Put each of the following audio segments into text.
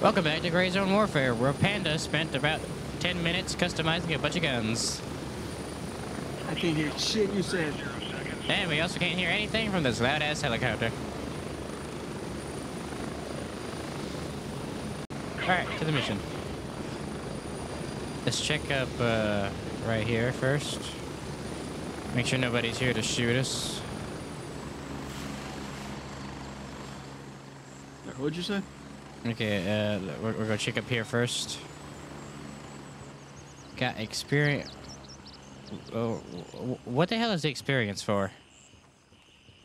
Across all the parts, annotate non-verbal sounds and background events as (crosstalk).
Welcome back to Gray Zone Warfare, where Panda spent about 10 minutes customizing a bunch of guns. I can't hear shit you said. And we also can't hear anything from this loud ass helicopter. Alright, to the mission. Let's check up uh, right here first. Make sure nobody's here to shoot us. What'd you say? Okay, uh, we're, we're gonna check up here first. Got experience. Oh, what the hell is the experience for?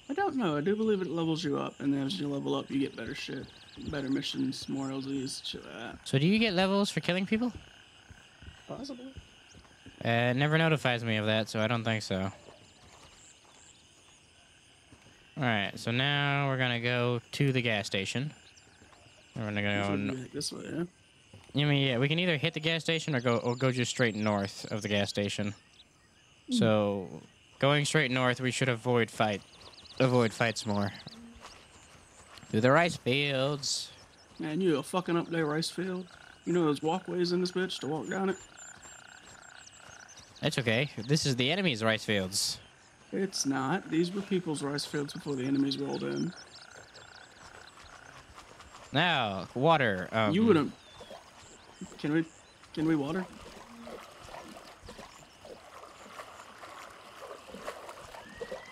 I don't know. I do believe it levels you up, and then as you level up, you get better shit, better missions, more LZs, shit like that. So do you get levels for killing people? Possibly. Uh, it never notifies me of that, so I don't think so. Alright, so now we're gonna go to the gas station. We're gonna go. This would n- This way, yeah. I mean, yeah, we can either hit the gas station or go or go just straight north of the gas station. Hmm. So, going straight north, we should avoid fight, avoid fights more. Through the rice fields. Man, you a fucking up there rice field. You know those walkways in this bitch to walk down it? That's okay. This is the enemy's rice fields. It's not. These were people's rice fields before the enemies rolled in. Now, water. Um, you would have. Can we? Can we water?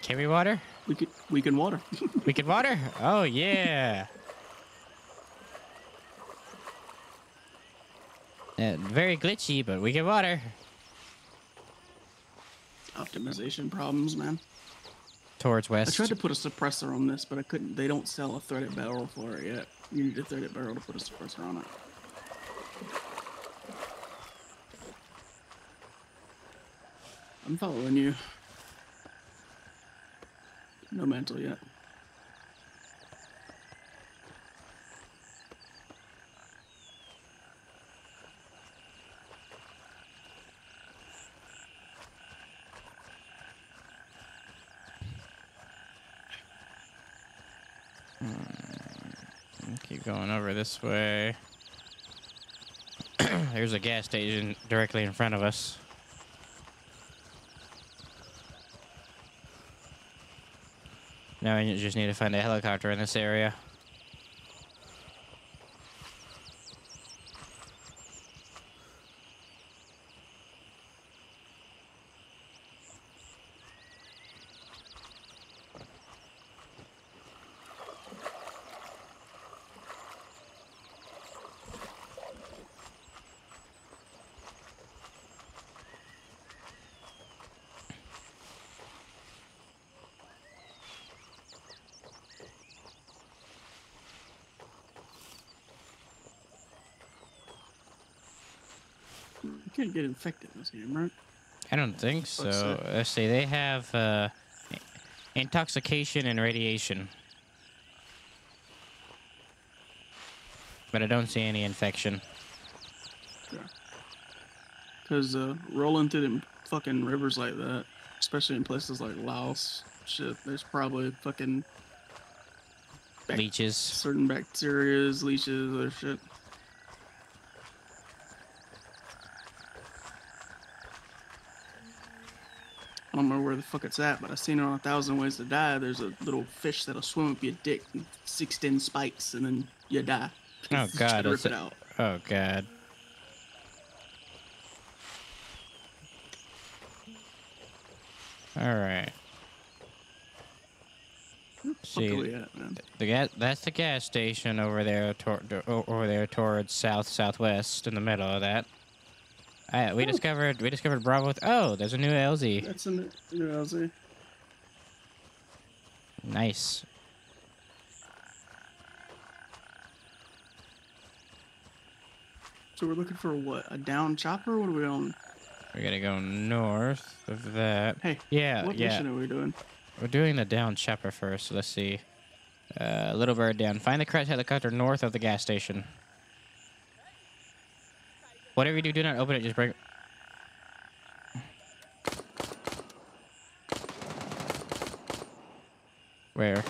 Can we water? We could. We can water. (laughs) We can water? Oh yeah. Uh, very glitchy, but we can water. Optimization problems, man. Towards west. I tried to put a suppressor on this, but I couldn't. They don't sell a threaded barrel for it yet. You need a threaded barrel to put a suppressor on it. I'm following you. No mantle yet. Going over this way. (clears throat) There's a gas station directly in front of us. Now we just need to find a helicopter in this area. You can't get infected in this game, right? I don't think so. That? Let's see. They have uh, intoxication and radiation. But I don't see any infection. Because uh, rolling through them fucking rivers like that, especially in places like Laos, shit, there's probably fucking Leeches. certain bacterias, leeches, or shit. I don't remember where the fuck it's at, but I've seen it on A Thousand Ways to Die. There's a little fish that'll swim up your dick, and 16 spikes, and then you die. Oh (laughs) god. rip it out. Oh god. All right. See, at, the gas, that's the gas station over there, over there towards south southwest in the middle of that. Uh, we Oh. discovered we discovered Bravo. With, oh, there's a new LZ. That's in the, you LZ. Nice. So we're looking for what? A down chopper? What are we on? We gotta go north of that. Hey, Yeah, what yeah. mission are we doing? We're doing the down chopper first. Let's see. Uh, little bird down. Find the crash helicopter north of the gas station. Whatever you do, do not open it. Just break it. Where?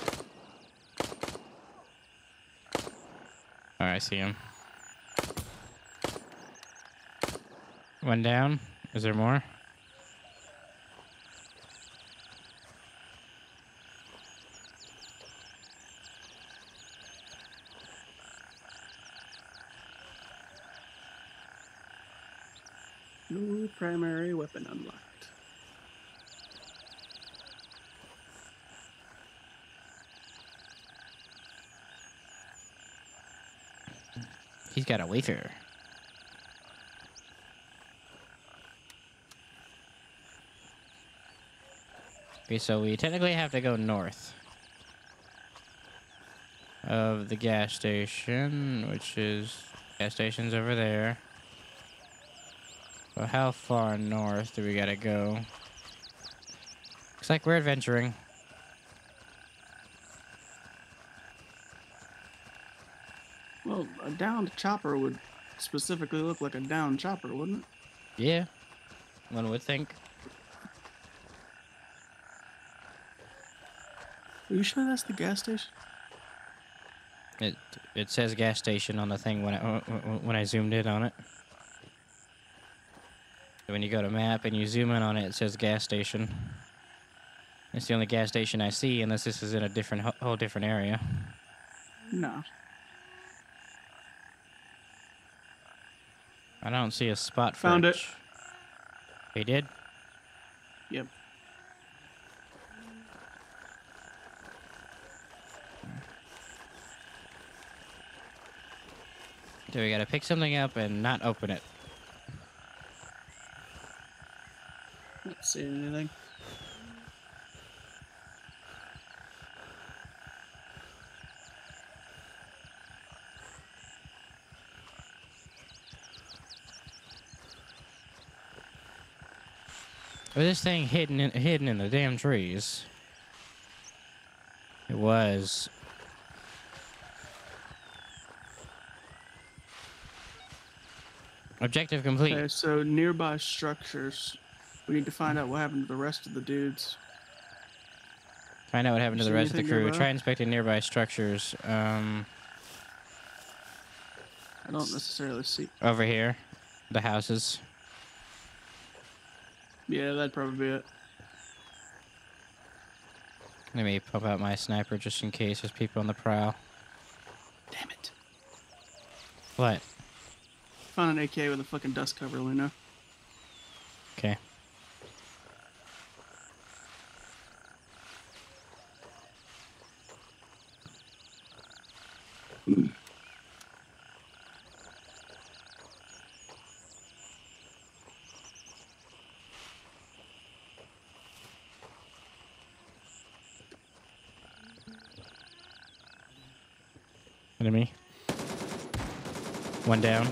All right, I see him. One down. Is there more? Unlocked. He's got a wafer. Okay, so we technically have to go north of the gas station, which is gas station's over there. So how far north do we gotta go? Looks like we're adventuring. Well, a downed chopper would specifically look like a downed chopper, wouldn't it? Yeah, one would think. Are you sure that's the gas station? It it says gas station on the thing when I when I zoomed in on it. When you go to map and you zoom in on it, it says gas station. It's the only gas station I see, unless this is in a different whole different area. No. I don't see a spot for Found it. ch- He did. Yep. So we gotta pick something up and not open it. Seeing anything. Was this thing hidden in, hidden in the damn trees? It was. Objective complete. Okay, so nearby structures. We need to find out what happened to the rest of the dudes. Find out what happened to the rest of the crew. nearby? Try inspecting nearby structures. Um, I don't necessarily see. over here, the houses. Yeah, that'd probably be it. Let me pump out my sniper just in case there's people on the prowl. Damn it. What? Found an AK with a fucking dust cover, Luna. Okay. Enemy. One down.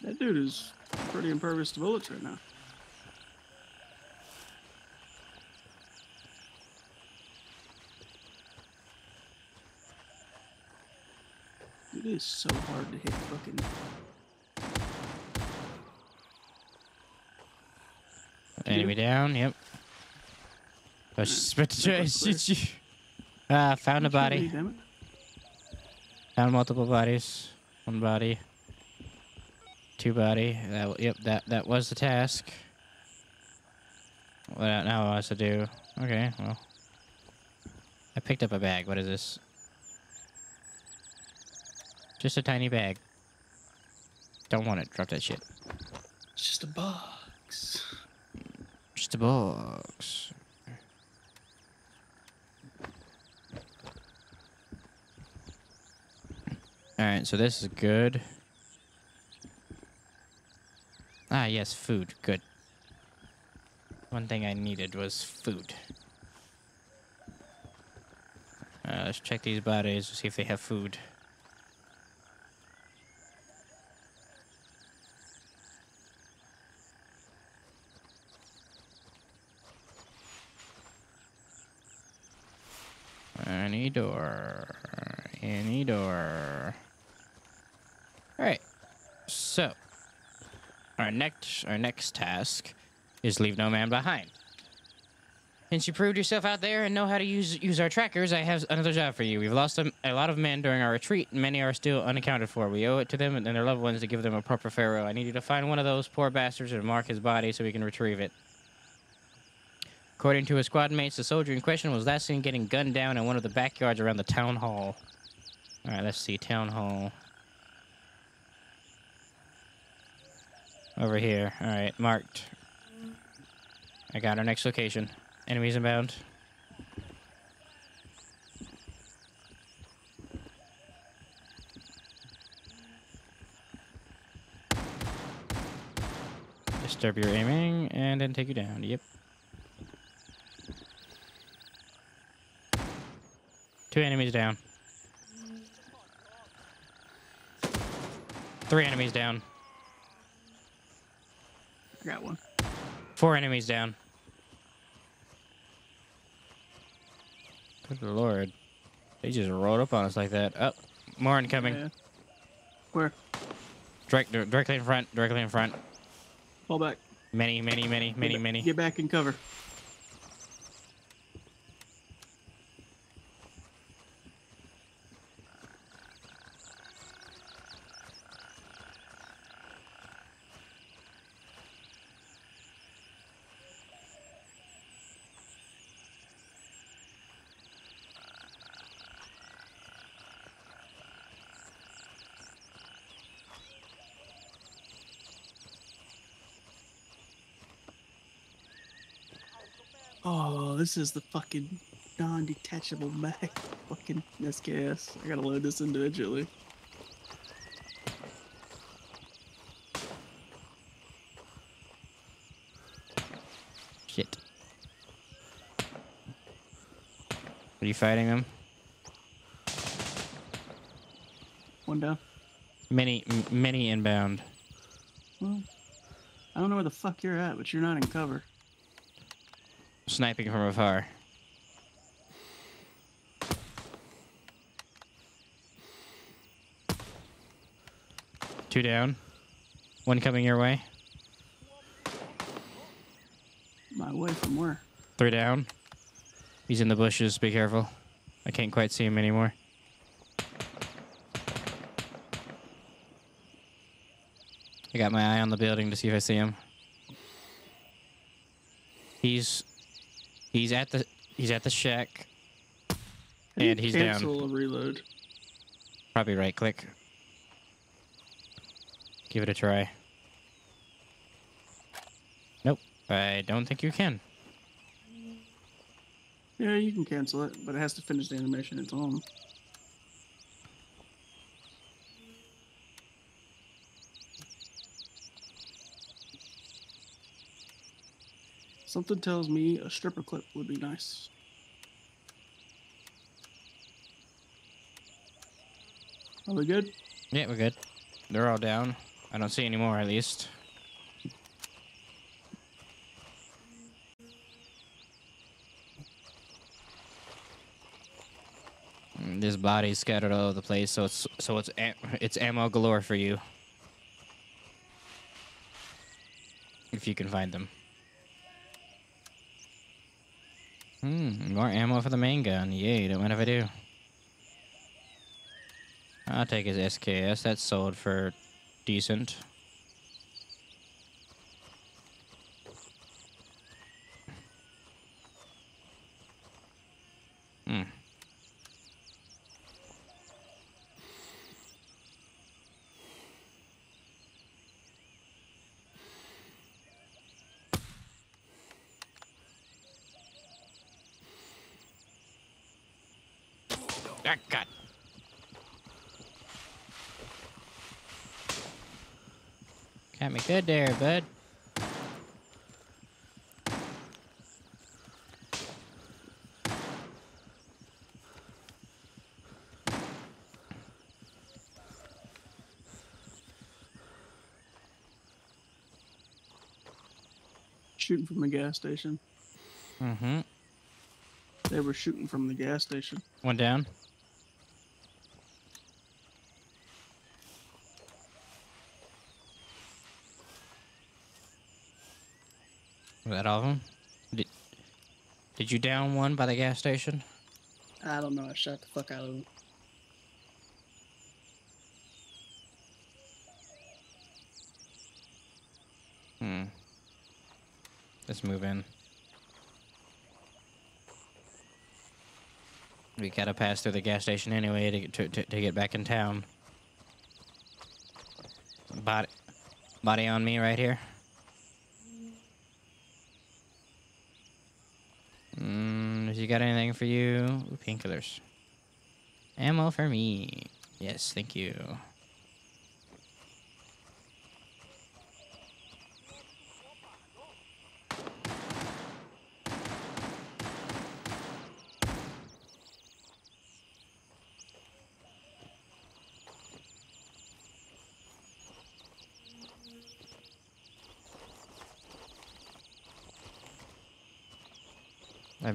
That dude is pretty impervious to bullets right now. It is so hard to hit fucking. Enemy down, yep. I about to (laughs) shoot you. Ah, found a body. Found multiple bodies. One body. Two body. That, yep, that, that was the task. What I- now wants to do? Okay, well. I picked up a bag. What is this? Just a tiny bag. Don't want it. Drop that shit. It's just a box. Just a box. Alright, so this is good. Ah, yes, food. Good. One thing I needed was food. Uh, let's check these bodies to see if they have food. Any door. Any door. Alright. So our next our next task is leave no man behind. Since you proved yourself out there and know how to use use our trackers, I have another job for you. We've lost a, a lot of men during our retreat, and many are still unaccounted for. We owe it to them and their loved ones to give them a proper farewell. I need you to find one of those poor bastards and mark his body so we can retrieve it. According to his squad mates, the soldier in question was last seen getting gunned down in one of the backyards around the town hall. All right, let's see, town hall. Over here. All right, marked. I got our next location. Enemies inbound. Disturb your aiming and then take you down. Yep. Two enemies down. Three enemies down. I got one. Four enemies down. Good lord. They just rolled up on us like that. Oh, more incoming. Yeah. Where? Direct, directly in front. Directly in front. Fall back. Many, many, many, many, Get many. Get back in cover. Oh, this is the fucking non-detachable mag. (laughs) Fucking SKS. I gotta load this individually. Shit. Are you fighting them? One down. Many, m- many inbound. Well, I don't know where the fuck you're at, but you're not in cover. Sniping from afar. Two down. One coming your way. My way from where? Three down. He's in the bushes. Be careful. I can't quite see him anymore. I got my eye on the building to see if I see him. He's he's at the he's at the shack. How do you And he's down. cancel a reload. Probably right click. Give it a try. Nope. I don't think you can. Yeah, you can cancel it, but it has to finish the animation it's on. Something tells me a stripper clip would be nice. Are we good? Yeah, we're good. They're all down. I don't see any more at least. Mm, This body's scattered all over the place, so it's so it's it's ammo galore for you. If you can find them. Hmm, more ammo for the main gun. Yay, don't mind if I do. I'll take his SKS. That's sold for decent. Hmm. Ah, God. Got me good there, bud. Shooting from the gas station. Mm-hmm. They were shooting from the gas station. One down. Was that all of them? Did, Did you down one by the gas station? I don't know. I shot the fuck out of him. Hmm. Let's move in. We gotta pass through the gas station anyway to, to, to, to get back in town. Body, body on me right here. Mm, has he got anything for you? Painkillers. Ammo for me. Yes, thank you.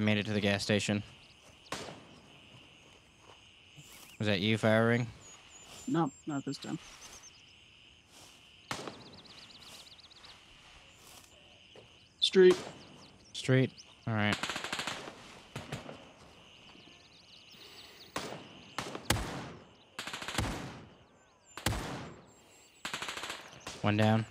I've made it to the gas station. Was that you firing? No, not this time. Street. Street? Alright. One down.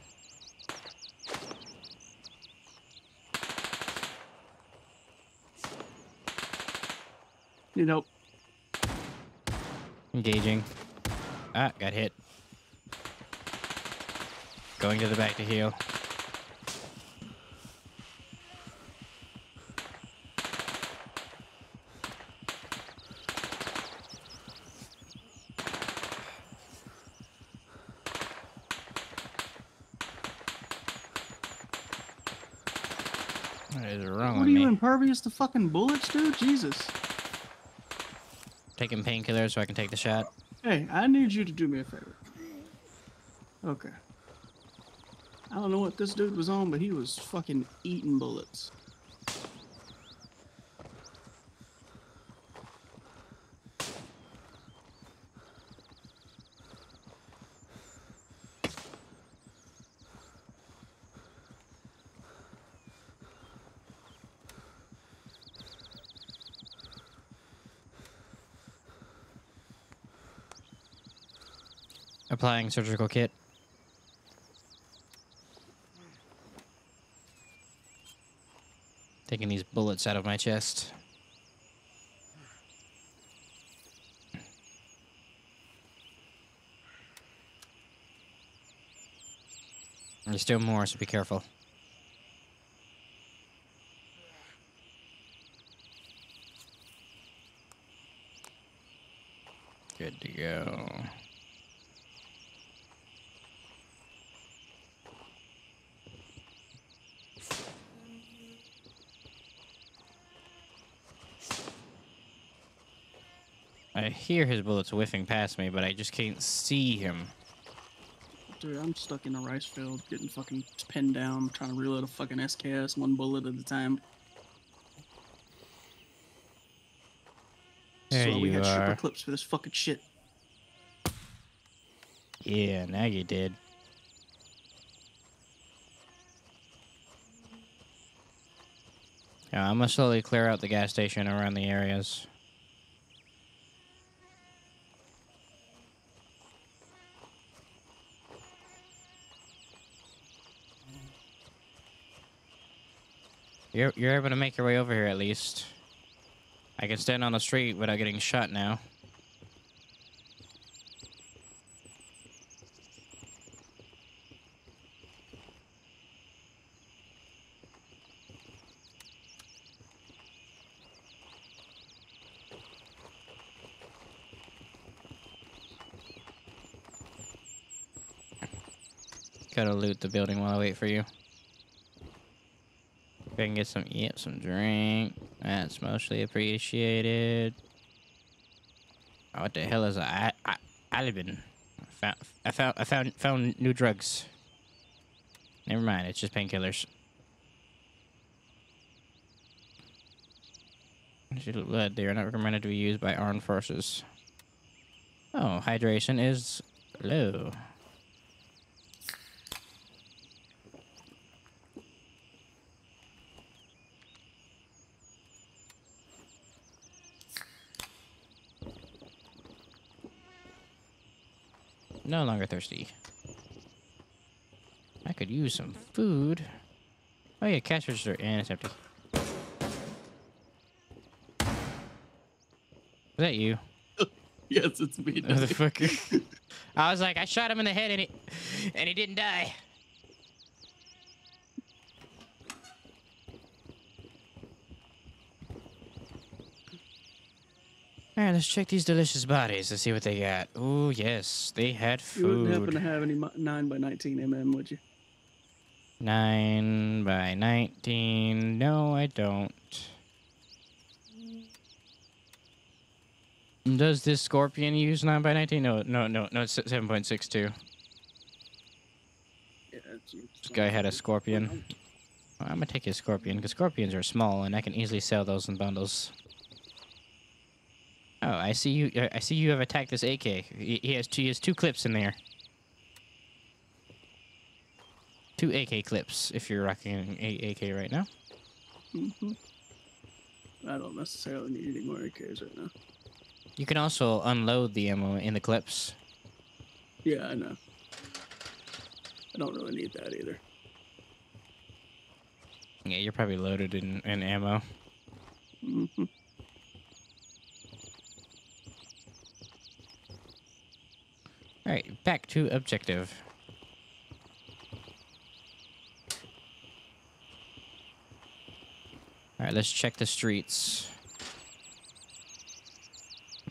You know, Engaging. Ah, got hit. Going to the back to heal. What is wrong what are you me? impervious to fucking bullets, dude? Jesus. Taking painkillers so I can take the shot. Hey, I need you to do me a favor. Okay. I don't know what this dude was on, but he was fucking eating bullets. Applying surgical kit. Taking these bullets out of my chest. There's still more, so be careful. Good to go. I hear his bullets whiffing past me, but I just can't see him. Dude, I'm stuck in a rice field, getting fucking pinned down, trying to reload a fucking SKS one bullet at a time. There so we got are. stripper clips for this fucking shit. Yeah, now you did. Yeah, I'm gonna slowly clear out the gas station around the areas. You're you're able to make your way over here at least. I can stand on the street without getting shot now. Gotta loot the building while I wait for you. If I can get some, yep, some drink. That's mostly appreciated. Oh, what the hell is a Alibin? I found, I found, I found, found new drugs. Never mind, it's just painkillers. They are not recommended to be used by armed forces. Oh, hydration is low. No longer thirsty. I could use some food. Oh yeah, cash register, and it's empty. Was that you? (laughs) Yes, it's me. Motherfucker. (laughs) I was like, I shot him in the head and he and he didn't die. Alright, let's check these delicious bodies. Let's see what they got. Oh yes, they had food. You wouldn't happen to have any nine by nineteen mm, would you? Nine by nineteen. No, I don't. Does this scorpion use nine by nineteen? No, no, no, no. It's seven point six two. Yeah. This guy had a scorpion. I'm gonna take his scorpion because scorpions are small and I can easily sell those in bundles. Oh, I see you. uh, I see you have attacked this AK. He, he has two. He has two clips in there. Two AK clips. If you're rocking an AK right now. Mhm. I don't necessarily need any more AKs right now. You can also unload the ammo in the clips. Yeah, I know. I don't really need that either. Yeah, you're probably loaded in, in ammo. hmm All right, back to objective. All right, let's check the streets.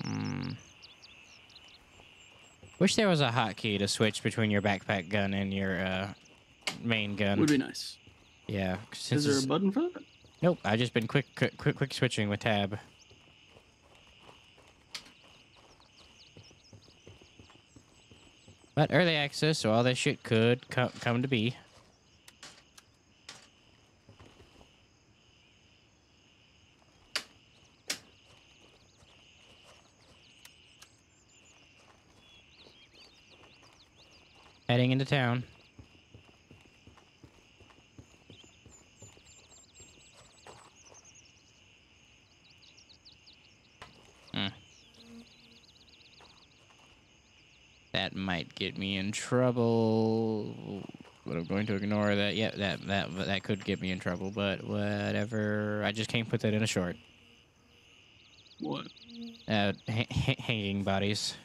Hmm. Wish there was a hotkey to switch between your backpack gun and your uh, main gun. Would be nice. yeah. Since Is there a button for that? Nope, I've just been quick, quick, quick, quick switching with tab. But early access, so all that shit could co- come to be. Heading into town. That might get me in trouble. But I'm going to ignore that. Yeah, that that that could get me in trouble. But whatever. I just can't put that in a short. What? Uh, ha- ha- hanging bodies.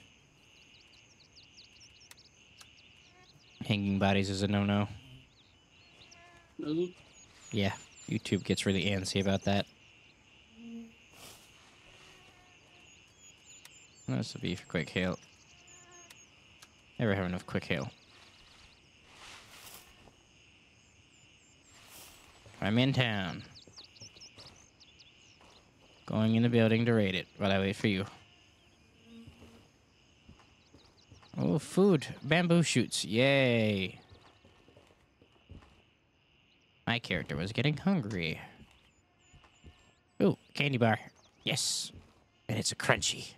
Hanging bodies is a no-no. Yeah, YouTube gets really antsy about that. This will be for quick hail. Never have enough quick heal. I'm in town. Going in the building to raid it while I wait for you. Oh, food. Bamboo shoots. Yay. My character was getting hungry. Ooh, candy bar. Yes. And it's a crunchy.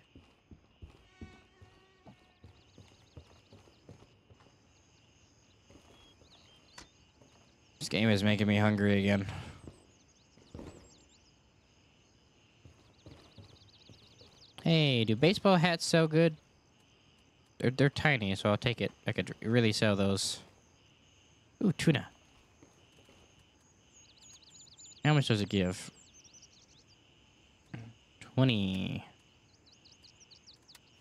This game is making me hungry again. Hey, do baseball hats sell good? They're, they're tiny, so I'll take it. I could really sell those. Ooh, tuna. How much does it give? 20.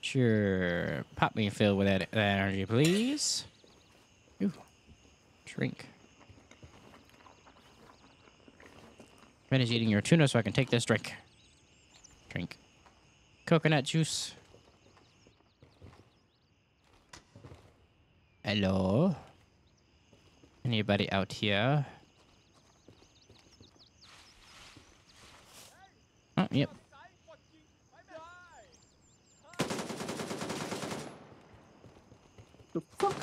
Sure. Pop me a fill with that, that energy, please. Ooh. Drink. Finish eating your tuna so I can take this drink. Drink. Coconut juice. Hello? Anybody out here? Oh, yep. The fuck?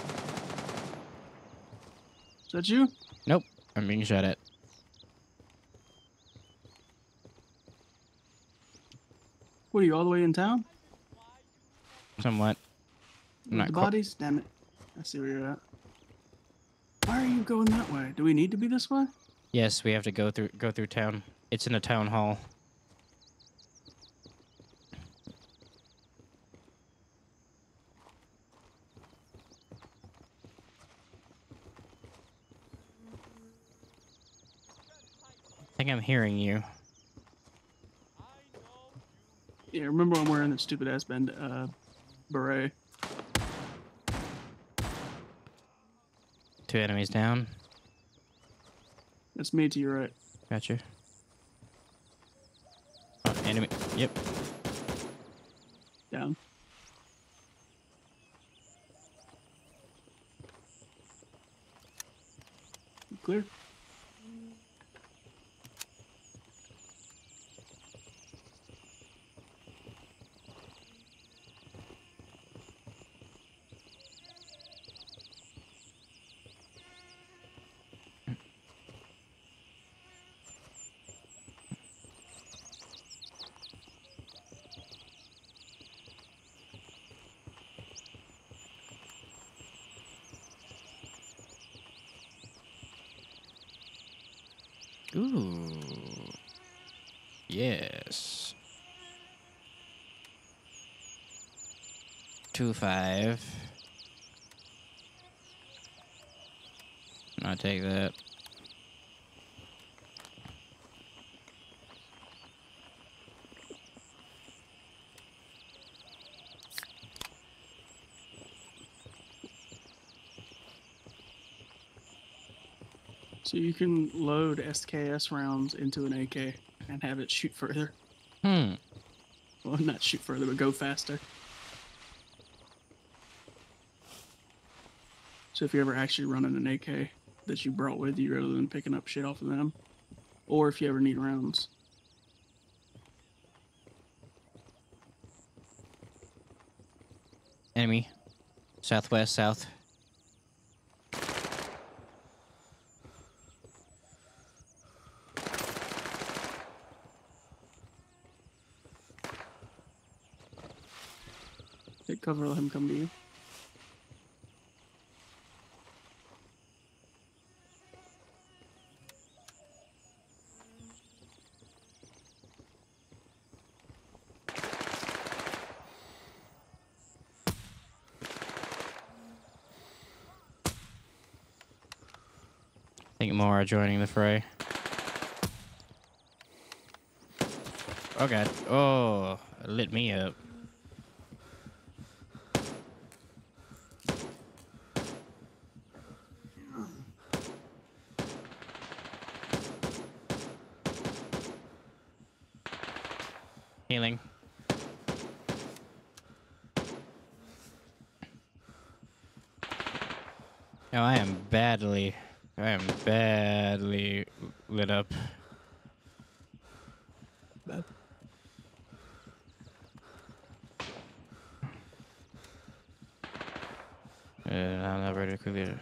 Is that you? Nope. I'm being shot at. Are you all the way in town? Somewhat. I'm not the bodies? Damn it. I see where you're at. Why are you going that way? Do we need to be this way? Yes, we have to go through go through town. It's in a town hall. I think I'm hearing you. Yeah, remember I'm wearing that stupid ass bend uh beret. Two enemies down. That's me to your right. Gotcha. Oh, enemy. Yep. Down. Clear. Ooh. Yes. Two five. I'll take that. So you can load SKS rounds into an AK and have it shoot further. Hmm. Well, not shoot further, but go faster. So if you're ever actually running an AK that you brought with you rather than picking up shit off of them, or if you ever need rounds. Enemy. Southwest, south. Take cover, let him come to you. Think more are joining the fray. God. Oh, lit me up. Healing. Oh, I am badly, I am badly lit up. Bad. Uh, I'm not ready to clear.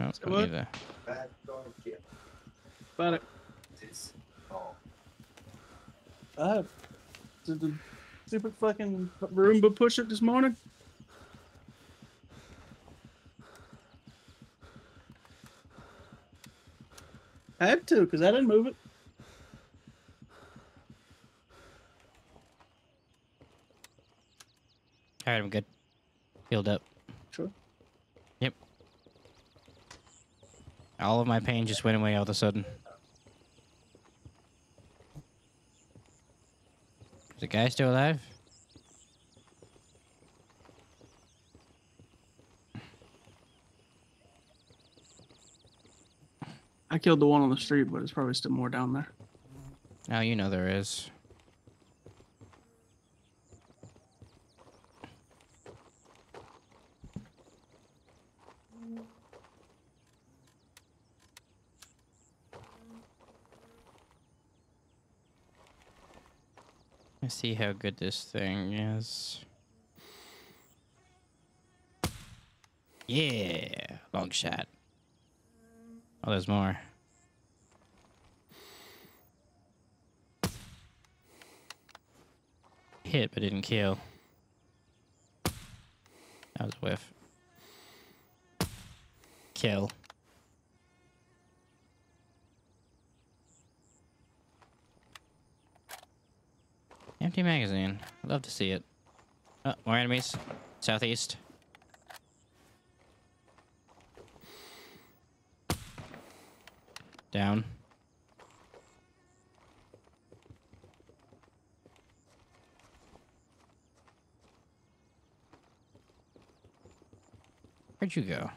Oh, don't what? need that. Bad dog kill. About it. This oh, Uh, did the stupid fucking Roomba push it this morning? I had to, because I didn't move it. Alright, I'm good. Healed up. Sure. Yep. All of my pain just went away all of a sudden. Is the guy still alive? I killed the one on the street, but it's probably still more down there. Oh, you know there is. Let's see how good this thing is. Yeah, long shot. Oh, there's more. Hit, but didn't kill. That was a whiff. Kill. Empty magazine. I'd love to see it. Oh, more enemies. Southeast. Down. Where'd you go?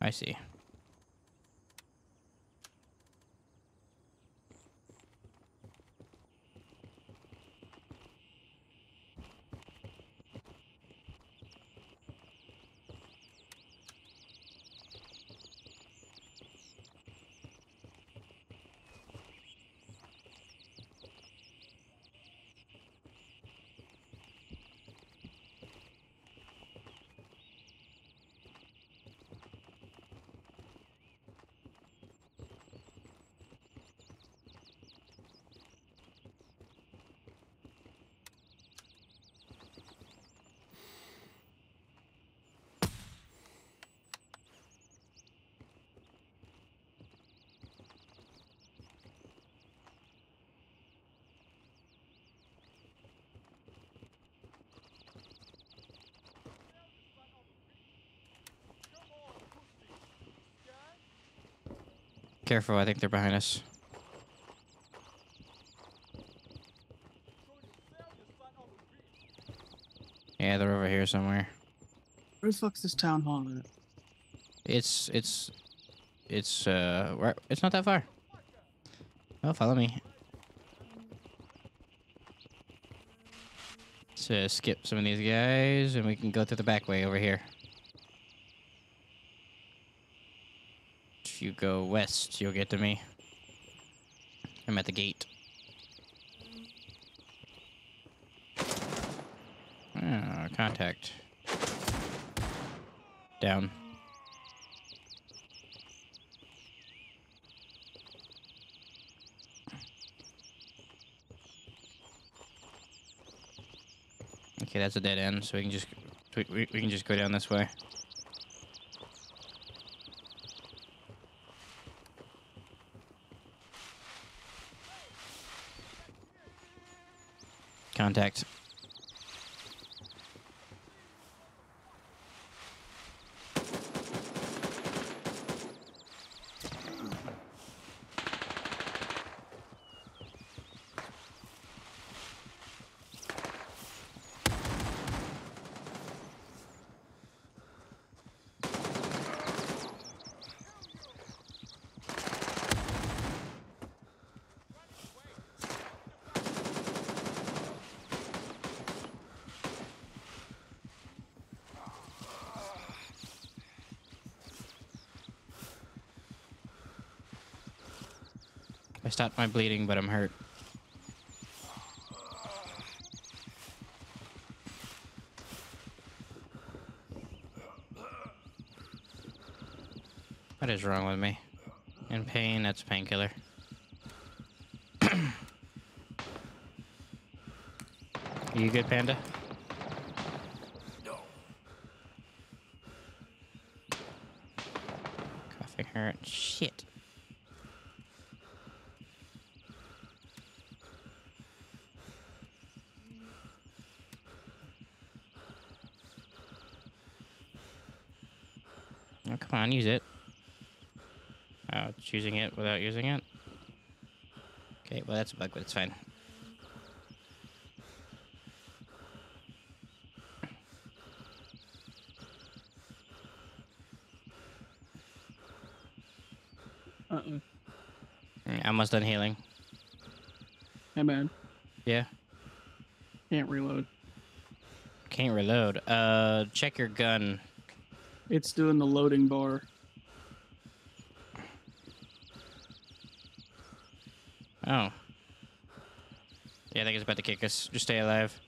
I see. Careful, I think they're behind us. Yeah, they're over here somewhere. Where the fuck's this town hall at? It's it's it's uh where it's not that far. Oh, follow me. Let's uh, skip some of these guys, and we can go through the back way over here. You go west, you'll get to me. I'm at the gate. Ah, contact. Down. Okay, that's a dead end, so we can just we, we, we can just go down this way. Contact. I stopped my bleeding, but I'm hurt. What is wrong with me? In pain, that's painkiller. (clears throat) you good, Panda? Coughing hurt. Shit. Oh, come on, use it. Oh, it's using it without using it? Okay, well, that's a bug, but it's fine. Uh-uh. Mm, Almost done healing. Hey man, Yeah. can't reload. Can't reload. Uh, check your gun. It's doing the loading bar. Oh. Yeah, I think it's about to kick us. Just stay alive.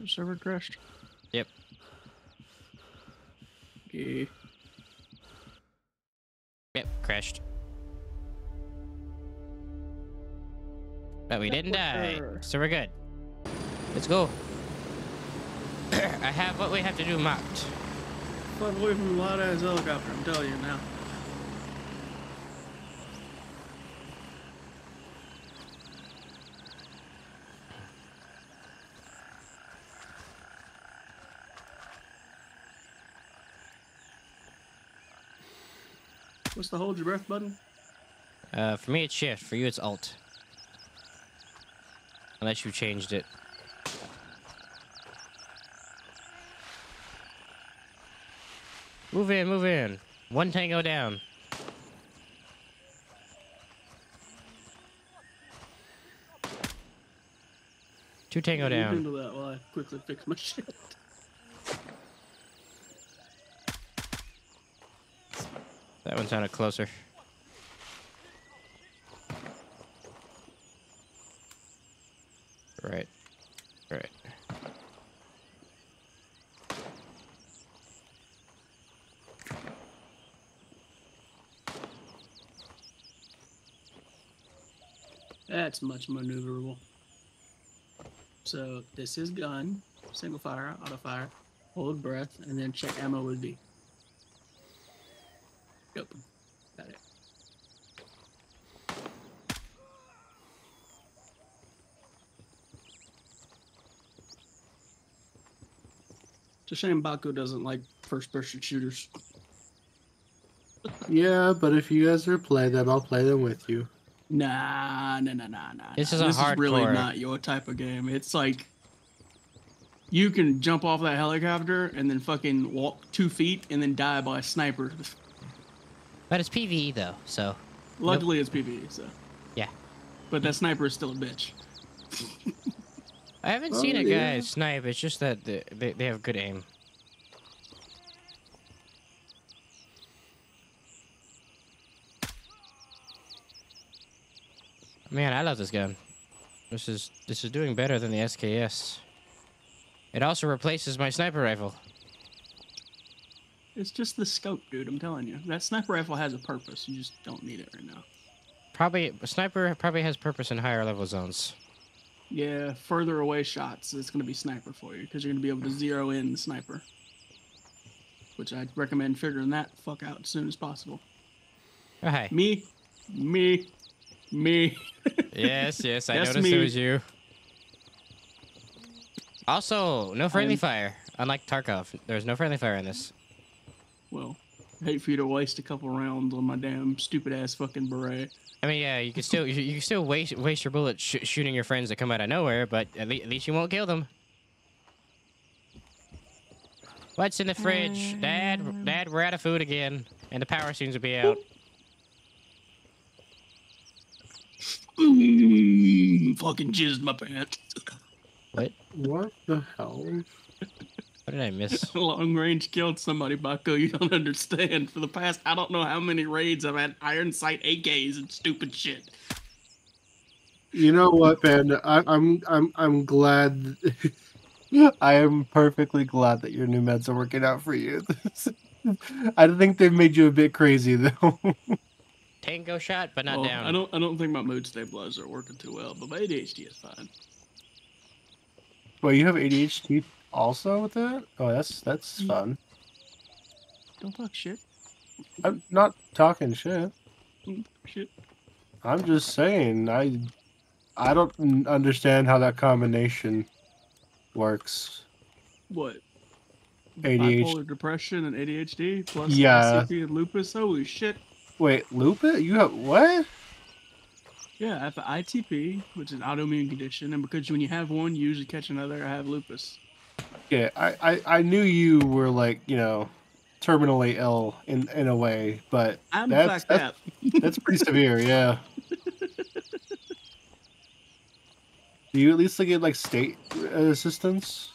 The server crashed. Yep. Yeah. Yep, crashed. But we didn't die, so we're good. Let's go. (clears throat) I have what we have to do marked. Fuck away from the loud ass helicopter, I'm telling you now. What's the hold your breath button? Uh, for me, it's shift. For you, it's alt. Unless you changed it. Move in, move in. One tango down. Two tango You down. handle that while I quickly fix my (laughs) shit. That one sounded closer. Right. Right. That's much maneuverable. So this is gun, single fire, auto fire, hold breath, and then check ammo would be. Yep. Got it. It's a shame Baku doesn't like first person shooters. Yeah, but if you guys are play them, I'll play them with you. Nah, nah, nah, nah, nah. This is a this is really not your type of game. It's like you can jump off that helicopter and then fucking walk two feet and then die by a sniper. But it's PVE though, so Luckily, it's PvE, so. Yeah. But that sniper is still a bitch. I haven't Oh, seen a yeah. guy snipe. It's just that they, they, they have good aim. Man, I love this gun. This is this is doing better than the SKS. It also replaces my sniper rifle. It's just the scope, dude. I'm telling you. That sniper rifle has a purpose. You just don't need it right now. Probably a sniper probably has purpose in higher level zones. Yeah, further away shots, it's going to be sniper for you because you're going to be able to zero in the sniper. Which I'd recommend figuring that fuck out as soon as possible. Hi. Me, me, me. yes, yes, I That's noticed it was you. Also, no friendly I'm- fire. Unlike Tarkov, there's no friendly fire in this. Well, hate for you to waste a couple rounds on my damn stupid ass fucking beret. I mean, yeah, you can still you, you can still waste waste your bullets sh- shooting your friends that come out of nowhere, but at, le- at least you won't kill them. What's in the fridge, Dad? Dad, we're out of food again, and the power seems to be out. Mm, fucking jizzed my pants. What? What the hell? What did I miss? (laughs) Long range killed somebody, Baco. You don't understand. For the past, I don't know how many raids I've had iron sight AKs and stupid shit. You know what, Panda? I, I'm I'm I'm glad. (laughs) I am perfectly glad that your new meds are working out for you. (laughs) I think they've made you a bit crazy though. Tango shot, but not Well, down. I don't. I don't think my mood stabilizers are working too well, but my ADHD is fine. well, you have ADHD also with that? Oh, that's that's Mm. fun. Don't talk shit. I'm not talking shit. Shit. I'm just saying I I don't understand how that combination works. What? ADHD. Bipolar depression and ADHD plus Yeah. ITP and lupus. Holy shit! Wait, lupus? You have what? Yeah, I have ITP, which is an autoimmune condition, and because when you have one, you usually catch another. I have lupus. Yeah, I, I, I knew you were like, you know, terminally ill in in a way, but I'm That's- that's- (laughs) that's pretty severe, yeah. (laughs) Do you at least like, get like state assistance?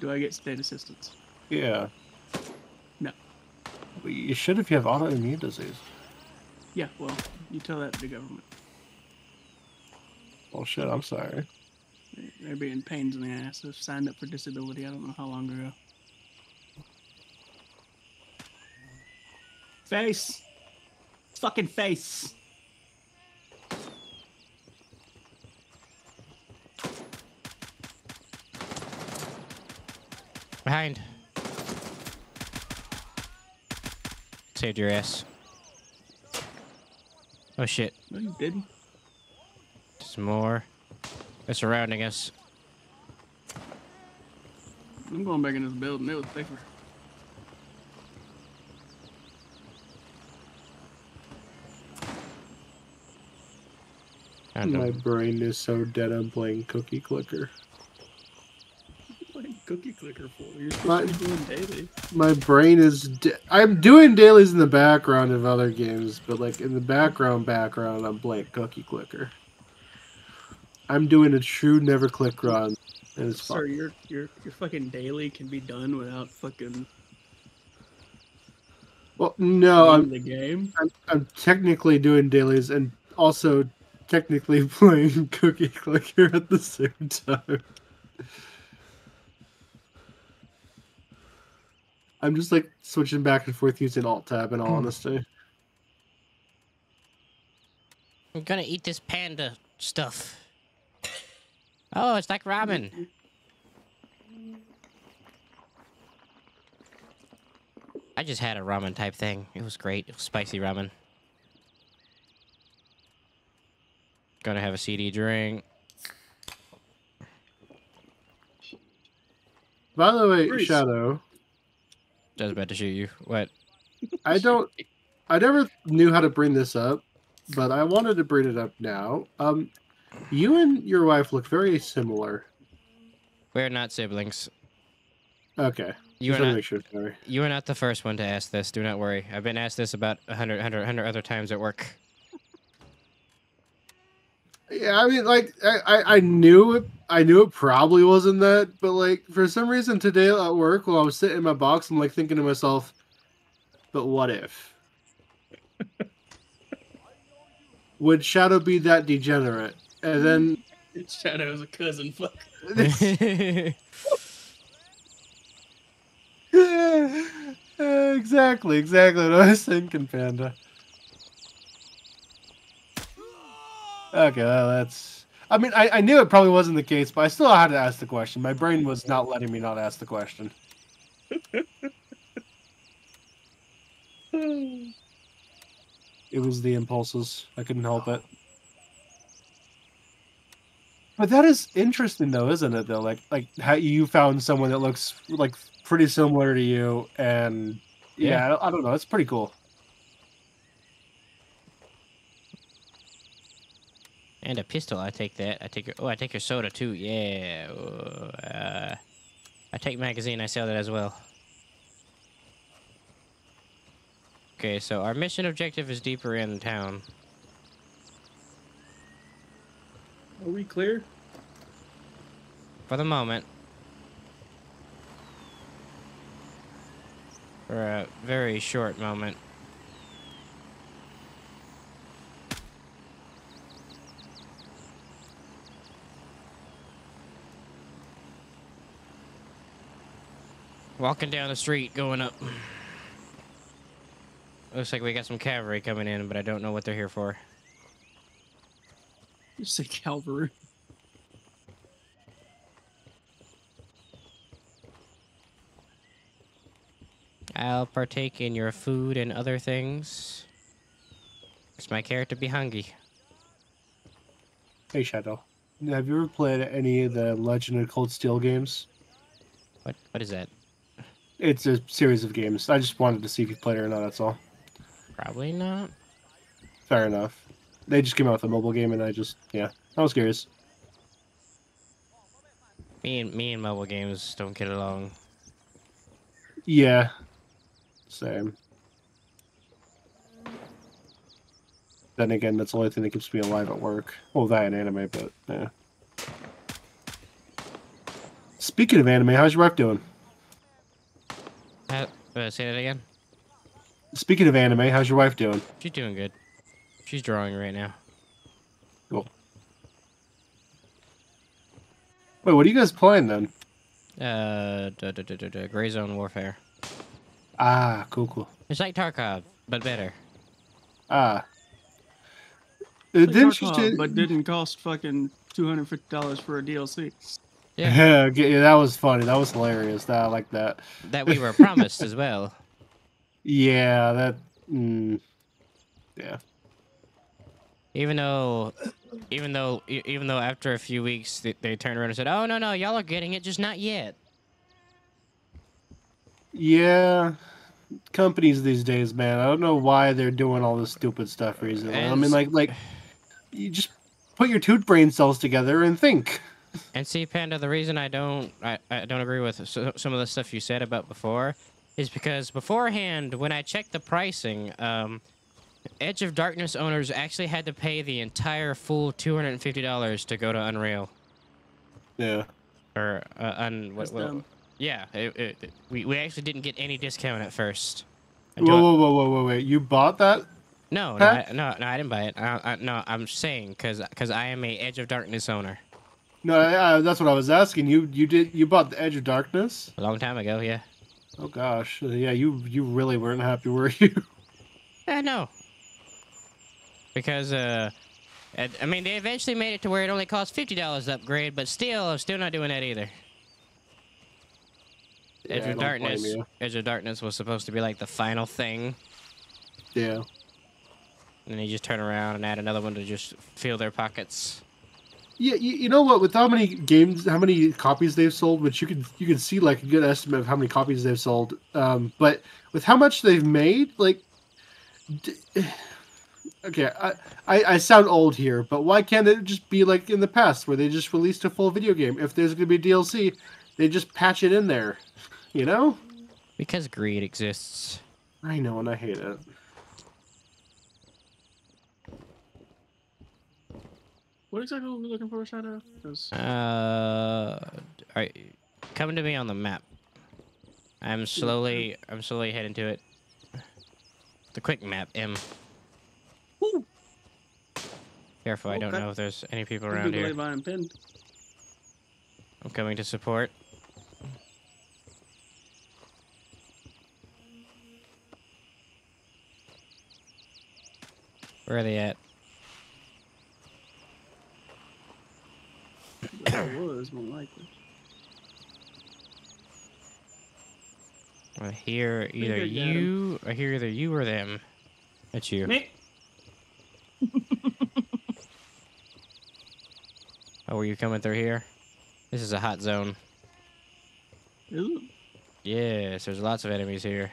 Do I get state assistance? Yeah. No. You should if you have autoimmune disease. Yeah. Well, you tell that to the government. Well, shit, I'm sorry. They- They're being pains in the ass. They've signed up for disability. I don't know how long ago. Face. Fucking face. Behind. Saved your ass. Oh shit. No, you didn't. Some more. They're surrounding us. I'm going back in this building. It was safer. Found My brain is so dead I'm playing Cookie Clicker. Cookie clicker for? You're supposed My- to be doing daily. My brain is. I'm doing dailies in the background of other games, but like in the background, background, I'm blank cookie clicker. I'm doing a true never click run, and it's Sir, fun. your your your fucking daily can be done without fucking Well, no, I'm, the game. I'm I'm technically doing dailies and also technically (laughs) playing cookie clicker at the same time. I'm just like switching back and forth using Alt Tab. In all hmm. honesty, I'm gonna eat this panda stuff. Oh, it's like ramen. I just had a ramen type thing. It was great. It was spicy ramen. Gonna have a CD drink. by the way, Bruce. Shadow. I was about to shoot you. What? I don't. I never knew how to bring this up, but I wanted to bring it up now. Um, you and your wife look very similar. We're not siblings. Okay, You are not. sure. You are not the first one to ask this. Do not worry. I've been asked this about a hundred, hundred, hundred other times at work. Yeah, I mean, like, I, I, I knew it. I knew it probably wasn't that, but like, for some reason today at work, while I was sitting in my box, I'm like thinking to myself, "But what if? (laughs) Would Shadow be that degenerate?" And then (laughs) Shadow's a cousin. Fuck. (laughs) exactly, exactly what I was thinking, Panda. Okay, well, that's. I mean, I, I knew it probably wasn't the case, but I still had to ask the question. My brain was not letting me not ask the question. It was the impulses. I couldn't help it. But that is interesting, though, isn't it? Though, like, like how you found someone that looks like pretty similar to you, and yeah, I, I don't know, it's pretty cool. And a pistol. I take that. I take your. Oh, I take your soda too. Yeah. Uh, I take magazine. I sell that as well. Okay, so our mission objective is deeper in town. Are we clear? For the moment. For a very short moment. Walking down the street, going up. Looks like we got some cavalry coming in, but I don't know what they're here for. You say cavalry? I'll partake in your food and other things. It's my character be hungry. Hey, Shadow, have you ever played any of the Legend of Cold Steel games? What? What is that? It's a series of games. I just wanted to see if you played it or not. That's all. Probably not. Fair enough. They just came out with a mobile game, and I just yeah, I was curious. Me and me and mobile games don't get along. Yeah, same. Then again, that's the only thing that keeps me alive at work. Well, that and anime, but yeah. Speaking of anime, how's your wife doing? Uh, say that again. Speaking of anime, how's your wife doing? She's doing good. She's drawing right now. Cool. Wait, what are you guys playing then? Uh, duh, duh, duh, duh, duh, Gray Zone Warfare. Ah, cool, cool. It's like Tarkov, but better. Ah. Uh, Like didn't Tarkov, ju- but didn't cost fucking two hundred fifty dollars for a DLC. Yeah, (laughs) Yeah, that was funny. That was hilarious. That I like that. that we were promised as well. (laughs) Yeah, that. Mm, yeah. Even though, even though, even though after a few weeks they, they turned around and said, "Oh no, no, y'all are getting it, just not yet." Yeah. Companies these days, man. I don't know why they're doing all this stupid stuff recently. I mean, like, like, you just put your two brain cells together and think. And see, Panda, the reason I don't I, I don't agree with so, some of the stuff you said about before is because beforehand, when I checked the pricing, um, Edge of Darkness owners actually had to pay the entire full two hundred and fifty dollars to go to Unheard Yeah. or uh, un. What, That's what- yeah, it, it, it- we we actually didn't get any discount at first. Whoa, Until- whoa, whoa, whoa, whoa, wait! You bought that? No, no, I, no, no, I didn't buy it. I, I, no, I'm saying because because I am a Edge of Darkness owner. No, I, I, that's what I was asking. You, you did, you bought the Edge of Darkness? A long time ago, yeah. Oh gosh, yeah, you, you really weren't happy, were you? (laughs) Uh, no. Because, uh, I mean, they eventually made it to where it only costs fifty dollars to upgrade, but still, I'm still not doing that either. Yeah, Edge of Darkness. Edge of Darkness was supposed to be like the final thing, yeah. and they just turn around and add another one to just fill their pockets. Yeah, you, you know what? With how many games, how many copies they've sold, which you can you can see like a good estimate of how many copies they've sold. Um, but with how much they've made, like, d- (sighs) okay, I, I I sound old here, but why can't it just be like in the past where they just released a full video game? If there's going to be DLC, they just patch it in there, (laughs) you know? Because greed exists. I know, and I hate it. What exactly were we looking for, Shadow? 'Cause Uh, are, come to me on the map. I'm slowly, I'm slowly heading to it. The quick map, M. Woo! Careful, I don't know if there's any people around people here. buying pinned. I'm coming to support. Where are they at? There was more likely. I hear either I got 'em. you, I hear either you or them. That's you. Me? (laughs) Oh, were you coming through here? This is a hot zone. Is it? Yes, there's lots of enemies here.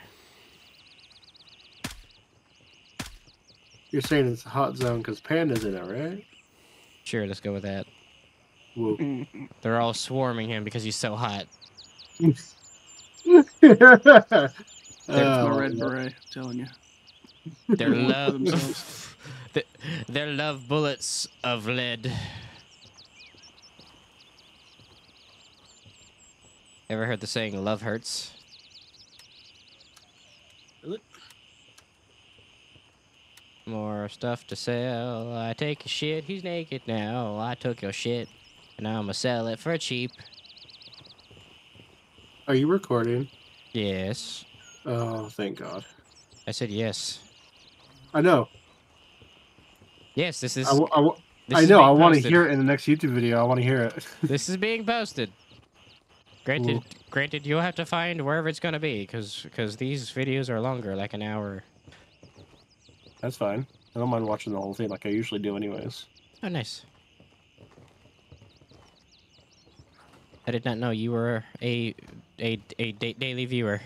You're saying it's a hot zone because Panda's in it, right? Sure, let's go with that. Whoa. They're all swarming him because he's so hot. (laughs) There's Oh, my red beret, I'm telling you. Their They want for love, themselves. (laughs) th- their love bullets of lead. Ever heard the saying "love hurts"? More stuff to sell. I take your shit. He's naked now. I took your shit, and I'ma sell it for cheap. Are you recording? Yes, Oh, thank God. I said yes. I know. Yes, this is. I, I, this I is know. I want to hear it in the next YouTube video. I want to hear it. (laughs) This is being posted. Granted, granted, you'll have to find wherever it's gonna be, cause, cause these videos are longer, like an hour. That's fine. I don't mind watching the whole thing like I usually do, anyways. Oh, nice. I did not know you were a a a da- daily viewer.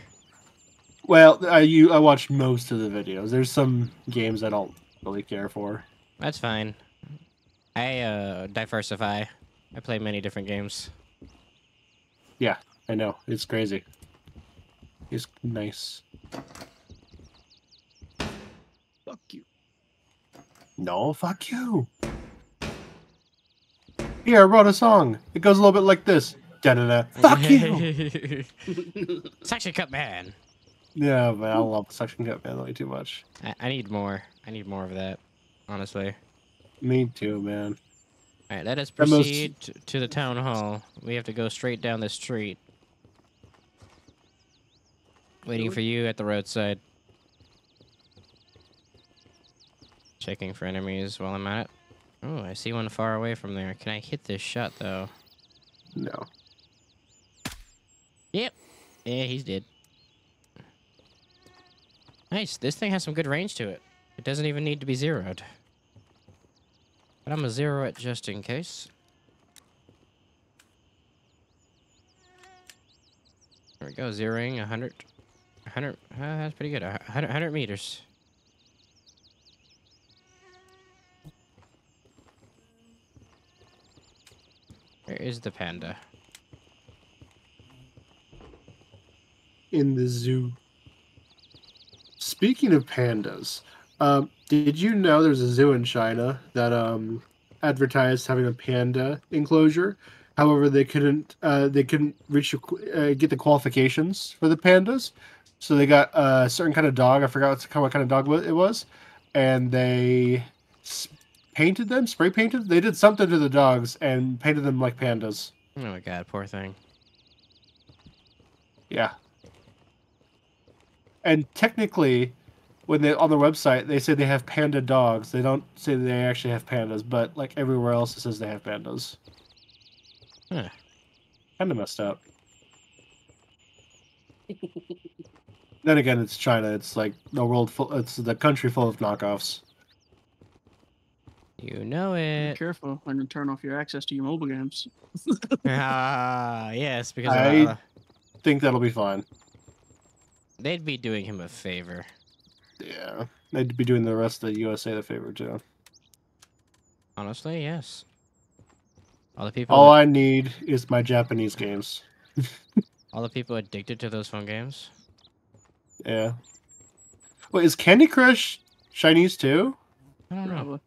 Well, I you I watch most of the videos. There's some games I don't really care for. That's fine. I uh diversify. I play many different games. Yeah, I know it's crazy. It's nice. Fuck you. No, fuck you. Here, I wrote a song. It goes a little bit like this. Da-da-da. (laughs) Fuck you. (laughs) Suction cup man. Yeah, but I love Suction Cup Man way too much. I, I need more. I need more of that. Honestly. Me too, man. All right, let us The most- proceed to the town hall. We have to go straight down the street. Waiting for you at the roadside. Checking for enemies while I'm at it. Oh, I see one far away from there. Can I hit this shot though? No. Yep. Yeah, he's dead. Nice. This thing has some good range to it. It doesn't even need to be zeroed. But I'm gonna zero it just in case. There we go, zeroing 100. 100, uh, that's pretty good. a 100, 100 meters. Where is the panda? In the zoo. Speaking of pandas, um, did you know there's a zoo in China that um, advertised having a panda enclosure? However, they couldn't uh, they couldn't reach uh, get the qualifications for the pandas, so they got a certain kind of dog. I forgot what kind- of dog it was, and they painted them, spray painted. They did something to the dogs and painted them like pandas. Oh my god, poor thing. Yeah. And technically, when they on their website they say they have panda dogs. They don't say they actually have pandas, but like everywhere else it says they have pandas. Huh. Kind of messed up. (laughs) then again, it's China. It's like the world full. It's the country full of knockoffs. You know it. Be careful. I'm gonna turn off your access to your mobile games. (laughs) ah, yes, because I- uh, Think that'll be fine. They'd be doing him a favor. Yeah, they'd be doing the rest of the USA the favor too. Honestly, yes. All the people, All I need is my Japanese games. (laughs) all the people addicted to those phone games. Yeah. Wait, is Candy Crush Chinese too? I don't know. Probably.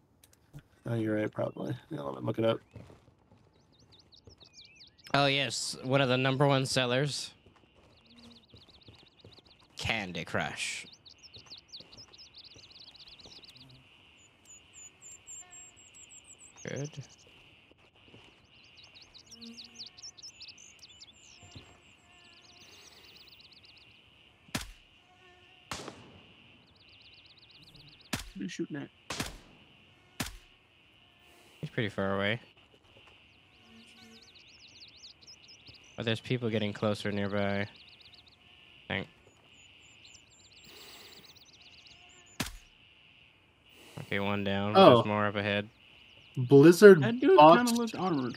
Oh, you're right, probably. Yeah, let me look it up. Oh yes, one of the number one sellers. Candy Crush. Good. What are you shooting at? He's pretty far away. But there's people getting closer nearby. Okay, one down. but Oh. There's more up ahead. Blizzard That dude bought kind of looked armored.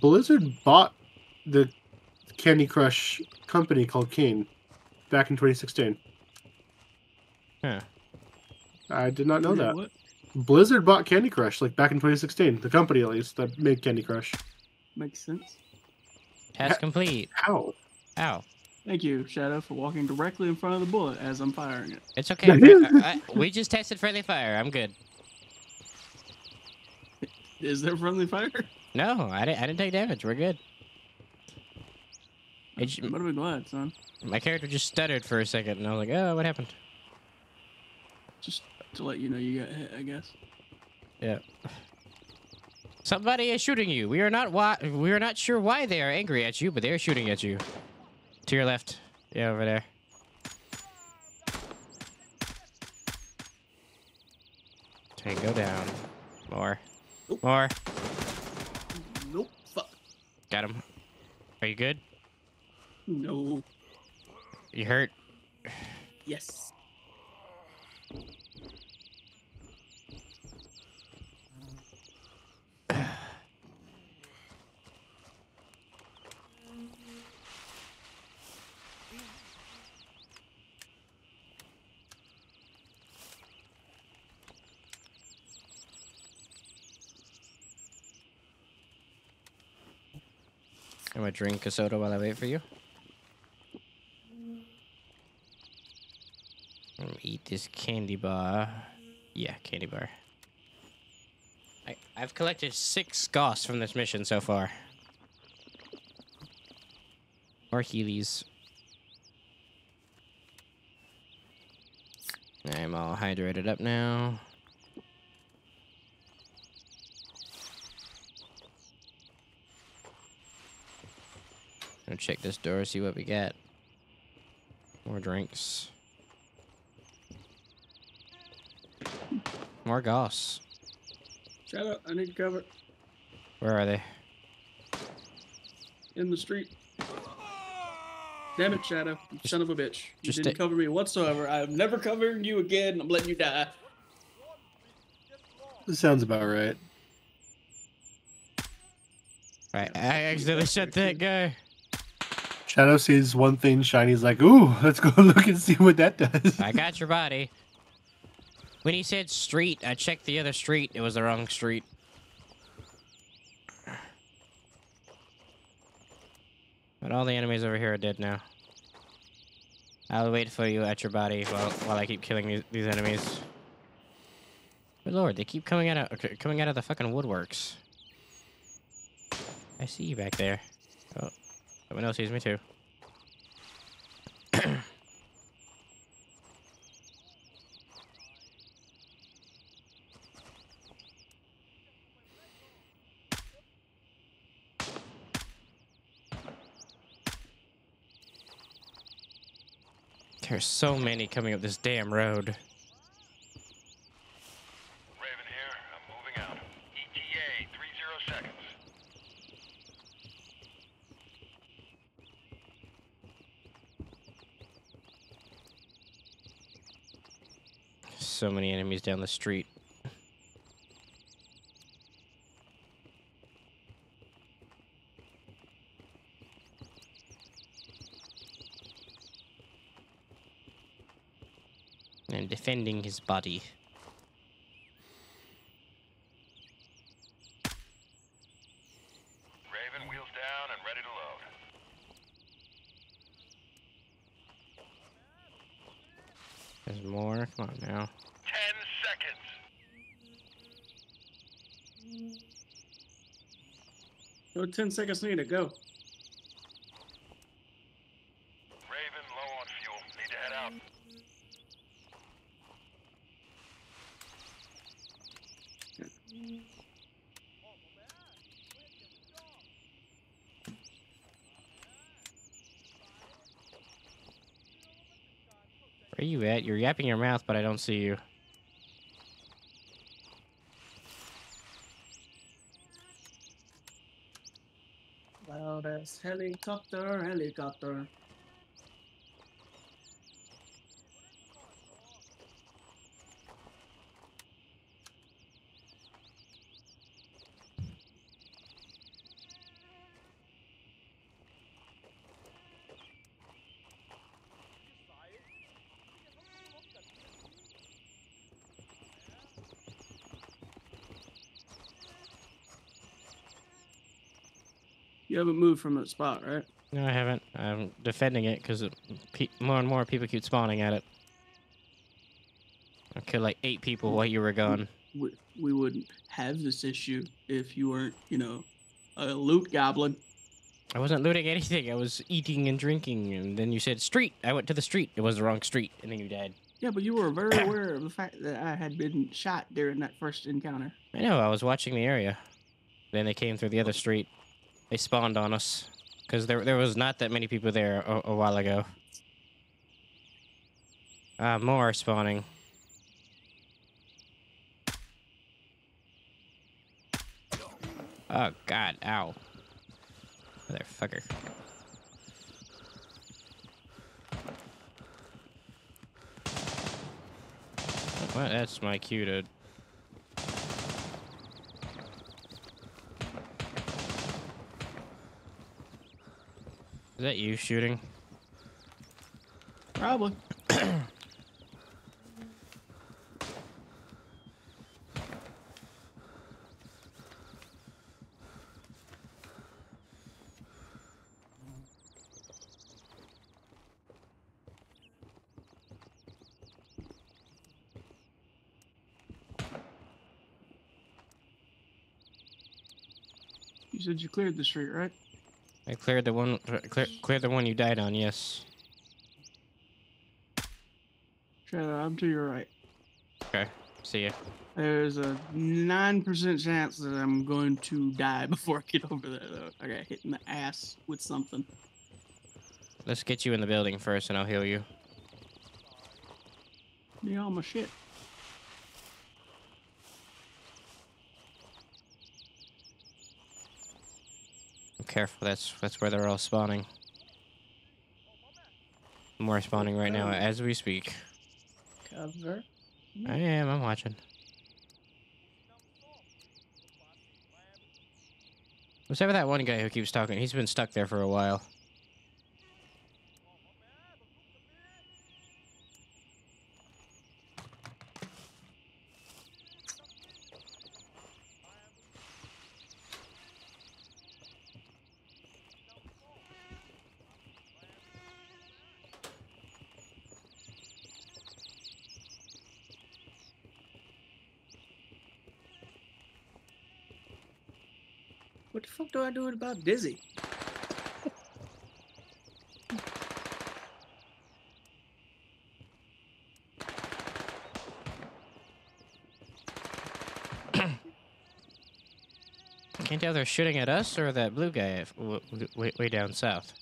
Blizzard bought the Candy Crush company called King back in 2016. Huh. I did not know Yeah, that. What? Blizzard bought Candy Crush like back in 2016. The company at least that made Candy Crush. Makes sense. Task complete. How? Ow. Thank you, Shadow, for walking directly in front of the bullet as I'm firing it. It's okay. I- I- (laughs) we just tested friendly fire. I'm good. Is there friendly fire? No, I didn't, I didn't take damage. We're good. It j- I'm gonna be glad, son. my character just stuttered for a second, and I was like, oh, what happened? Just to let you know you got hit, I guess. Yeah. Somebody is shooting you. We are not why we are not sure why they are angry at you, but they are shooting at you. To your left. Yeah, over there. Tango down. More. More. Nope. Fuck. Got him. Are you good? No. You hurt? Yes. I'm gonna drink a soda while I wait for you. I'm gonna eat this candy bar. Yeah, candy bar. I, I've collected six goss from this mission so far. Or Heelys. I'm all hydrated up now. Gonna check this door, see what we got. More drinks. More goss. Shadow, I need cover Where are they? in the street. Damn it, Shadow. You son of a bitch. You just didn't cover me whatsoever. I'm never covering you again. I'm letting you die. This sounds about right. Right, I accidentally shot that guy. Shadow sees one thing Shiny's like, ooh, let's go (laughs) look and see what that does. I got your body. When he said street, I checked the other street. It was the wrong street. But all the enemies over here are dead now. I'll wait for you at your body while, while I keep killing these, these enemies. Good lord, they keep coming out of coming out of the fucking woodworks. I see you back there. Someone else sees me too. There's so many coming up this damn road. Raven here. I'm moving out. ETA, 30 seconds. So many enemies down the street. And defending his body. Raven, wheels down and ready to load. There's more. Come on now. 10 seconds. Oh, 10 seconds need to go. Raven, low on fuel. Need to head out. Where are you at? You're yapping your mouth, but I don't see you. Loud as helicopter, helicopter. You haven't moved from that spot, right? No, I haven't. I'm defending it because pe- more and more people keep spawning at it. I killed like eight people while you were gone. We, we wouldn't have this issue if you weren't, you know, a loot goblin. I wasn't looting anything. I was eating and drinking, and then you said street. I went to the street. It was the wrong street, and then you died. Yeah, but you were very aware of the fact that I had been shot during that first encounter. I know. I was watching the area. Then they came through the other street. They spawned on us because there there was not that many people there a, a while ago. Ah, more are spawning. Oh God! Ow! Motherfucker! Well, that's my cue to Is that you shooting? Probably. You said you cleared the street, right? I cleared the one. Clear, cleared the one you died on. Yes. Shadow, I'm to your right. Okay. See ya. There's a nine percent chance that I'm going to die (laughs) before I get over there. Though I got hit in the ass with something. Let's get you in the building first, and I'll heal you. Yeah, all my shit. Careful. That's that's where they're all spawning. More spawning right now as we speak. Cover. I am. I'm watching. What's up with that one guy who keeps talking? He's been stuck there for a while. I do about Dizzy? Can't tell if they're shooting at us or that blue guy f- w- w- way, way down south.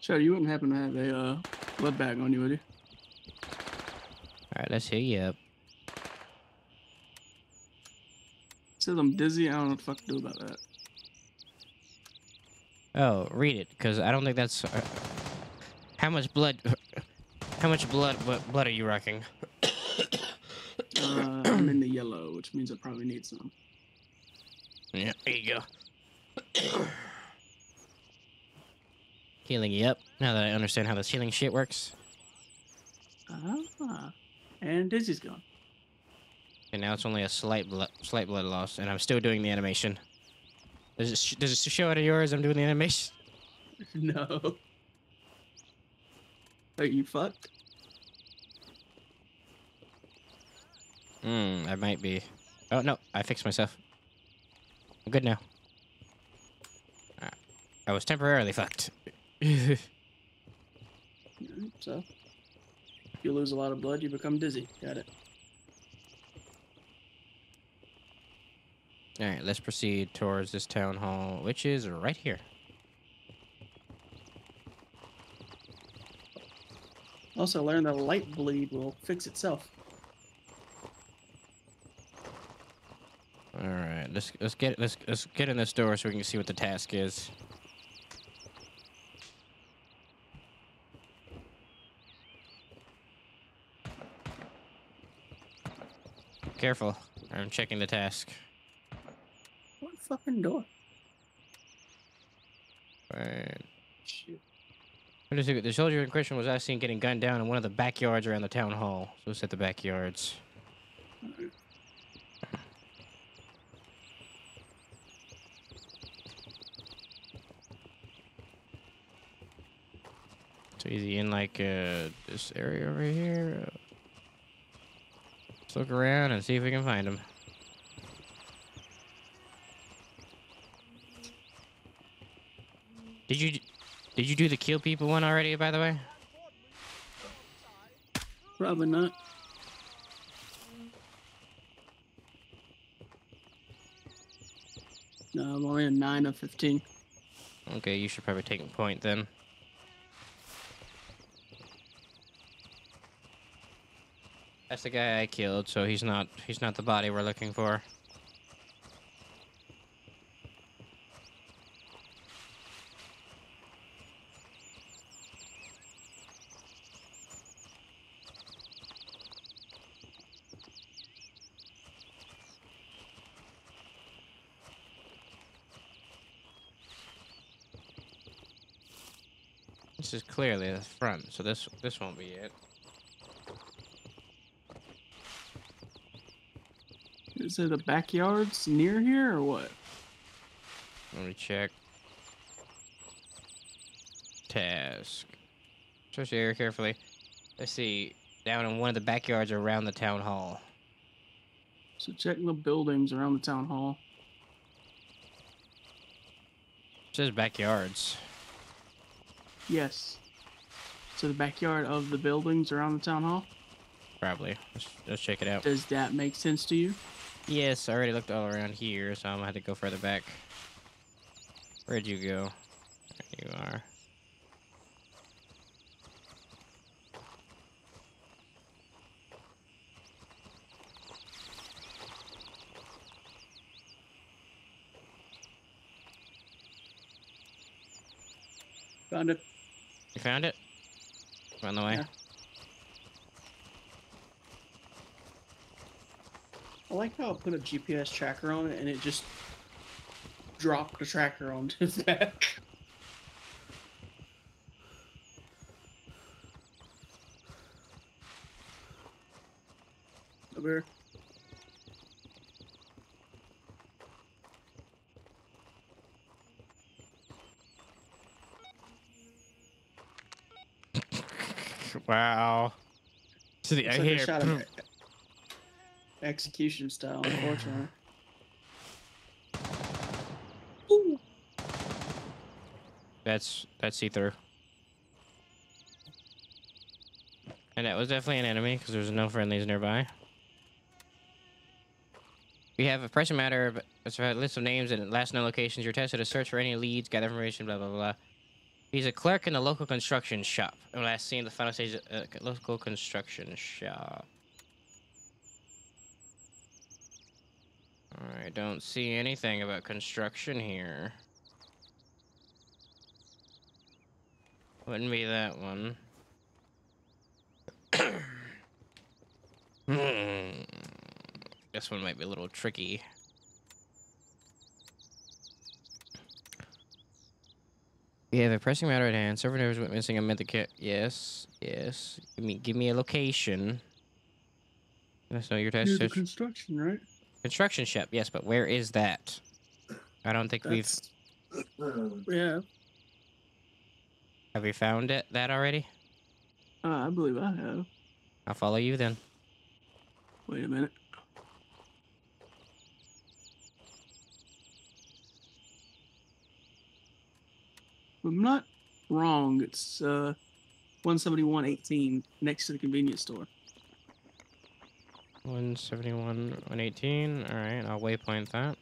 Shadow, you wouldn't happen to have a uh, blood bag on you, would you? All right, let's heal you up. Says I'm dizzy. I don't know what the fuck to do about that. Oh, read it, because I don't think that's. Uh, how much blood? How much blood? What blood are you wrecking? (coughs) Uh, I'm in the yellow, which means I probably need some. Yeah, there you go. (coughs) Healing you up. Now that I understand how this healing shit works. Ah, and dizzy's gone. And now it's only a slight blood, slight blood loss, and I'm still doing the animation. Does it, does it show out of yours? I'm doing the animation. (laughs) no. Are you fucked? Hmm, I might be. Oh no, I fixed myself. I'm good now. Ah, I was temporarily fucked. (laughs) So, you lose a lot of blood, you become dizzy. Got it. All right, let's proceed towards this town hall, which is right here. Also, learn that a light bleed will fix itself. All right, let's let's get let's let's get in this door so we can see what the task is. Careful, I'm checking the task. What fucking door? Right. Shit. What is it? The soldier in question was last seen getting gunned down in one of the backyards around the town hall. So it's at the backyards. So is he in like uh, this area over here? Let's look around and see if we can find him. Did you did you do the kill people one already? By the way. Probably not. No, I'm only a 9 of 15. Okay, you should probably take a point then. That's the guy I killed, so he's not he's not the body we're looking for. This is clearly the front, so this this won't be it. Is it the backyards near here or what? Let me check. Task. Search the area carefully. Let's see. Down in one of the backyards around the town hall. So check the buildings around the town hall. It says backyards. Yes. So the backyard of the buildings around the town hall. Probably. Let's, let's check it out. Does that make sense to you? Yes, I already looked all around here, so I'm gonna have to go further back. Where'd you go? There you are. Found it. You found it? On the way. Yeah. I like how I put a GPS tracker on it and it just dropped the tracker onto his back. Over here. wow. To the Looks I like a hear. Shot of execution style, unfortunately. Ooh. (sighs) That's that's see through. And that was definitely an enemy because there's no friendlies nearby. We have a pressing matter of it's a list of names and last known locations. You're tested to search for any leads, gather information, blah blah blah. He's a clerk in a local construction shop. And last seen the final stage of a local construction shop. I don't see anything about construction here. Wouldn't be that one. Hmm. (coughs) This one might be a little tricky. We have a pressing matter at hand. Server knows witnessing a medikit. Yes, yes. Give me, give me a location. Let's know your test. Near the construction, right? Construction shop. Yes, but where is that? I don't think we've. That's, yeah, Have we found it that already? uh, I believe I have. I'll follow you then. Wait a minute. If I'm not wrong. It's uh, 171.18 next to the convenience store. 171, 118. All right, I'll waypoint that.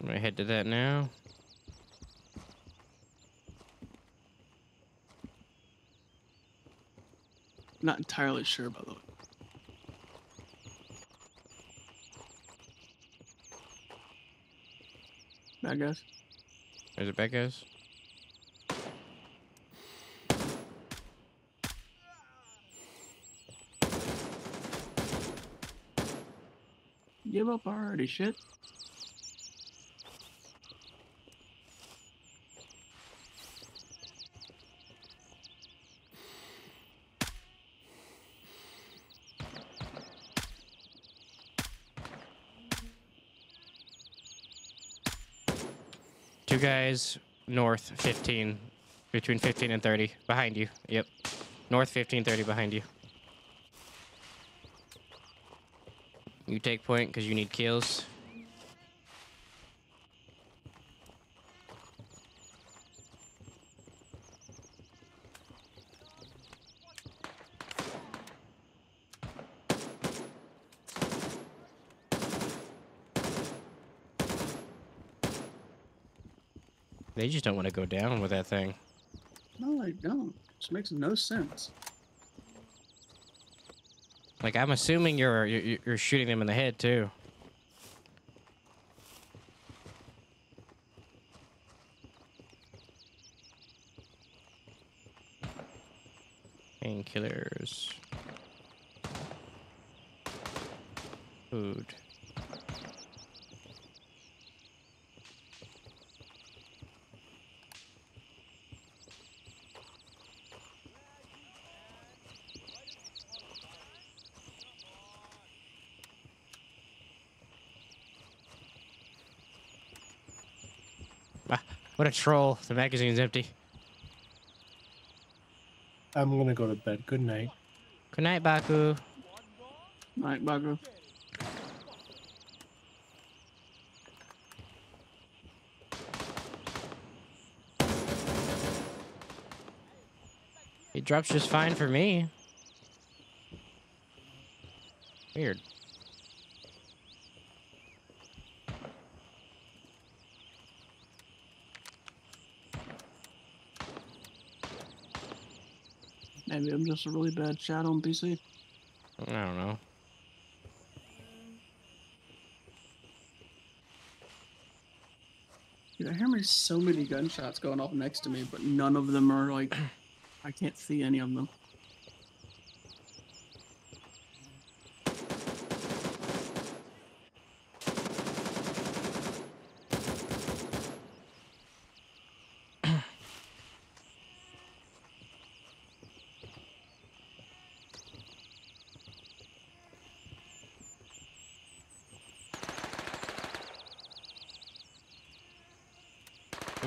I'm gonna head to that now. Not entirely sure, by the way. Bad guys. There's a bad guys. Give up already, shit. Guys north 15, between 15 and 30, behind you. Yep. North 15, 30 behind you. You take point because you need kills. They just don't want to go down with that thing. No, I don't. This makes no sense. Like I'm assuming you're you're, you're shooting them in the head too. Painkillers. Food. Ah, what a troll. The magazine's empty. I'm gonna go to bed. Good night. Good night, Baku. Night, Baku. It drops just fine for me. Weird. Maybe I'm just a really bad chat on PC. I don't know. Dude, I hear me so many gunshots going off next to me, but none of them are like (clears throat) I can't see any of them.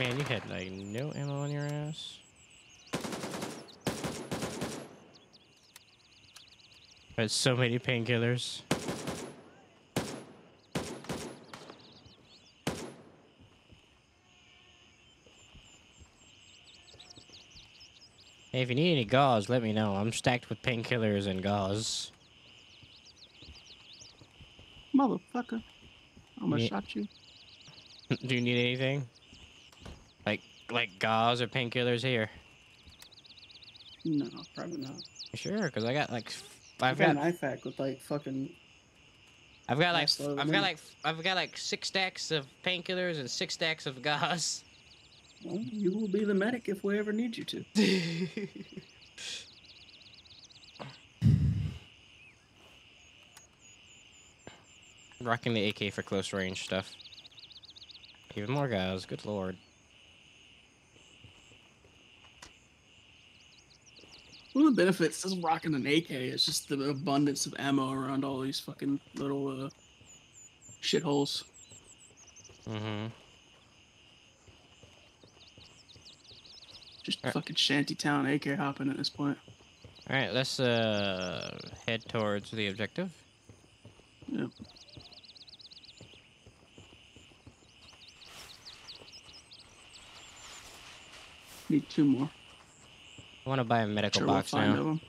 Man, you had like no ammo on your ass. Had so many painkillers. Hey, if you need any gauze, let me know. I'm stacked with painkillers and gauze. Motherfucker. I'm gonna Yeah. shot you. (laughs) Do you need anything? Like gauze or painkillers here? No, probably not. Sure, because I got like I've got got an IFAK with like fucking. I've got like Nice f- load I've got like I've got like six stacks of painkillers and six stacks of gauze. Well, you will be the medic if we ever need you to. (laughs) Rocking the AK for close range stuff. Even more guys, good lord. One of the benefits of rocking an AK is just the abundance of ammo around all these fucking little uh, shitholes. Mm-hmm. Just Uh. fucking shantytown AK hopping at this point. Alright, let's uh head towards the objective. Yep. Need two more. I wanna buy a medical Sure, box we'll now. them.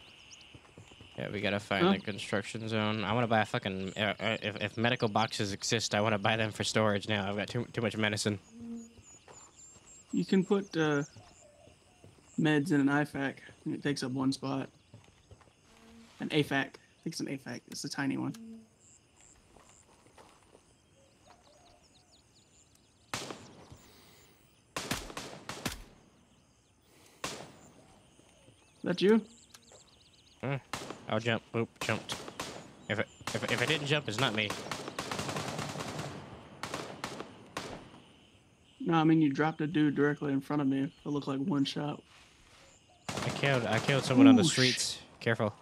Yeah, we gotta find Huh? the construction zone. I wanna buy a fucking uh, uh, if, if medical boxes exist, I wanna buy them for storage now. I've got too too much medicine. You can put uh, meds in an IFAK. It takes up one spot. An AFAK. I think it's an AFAK. It's a tiny one. That you? Mm. I'll jump. Oop, jumped. If it if, it- if I didn't jump, it's not me. No, I mean you dropped a dude directly in front of me. It looked like one shot. I killed I killed someone on the streets. Careful.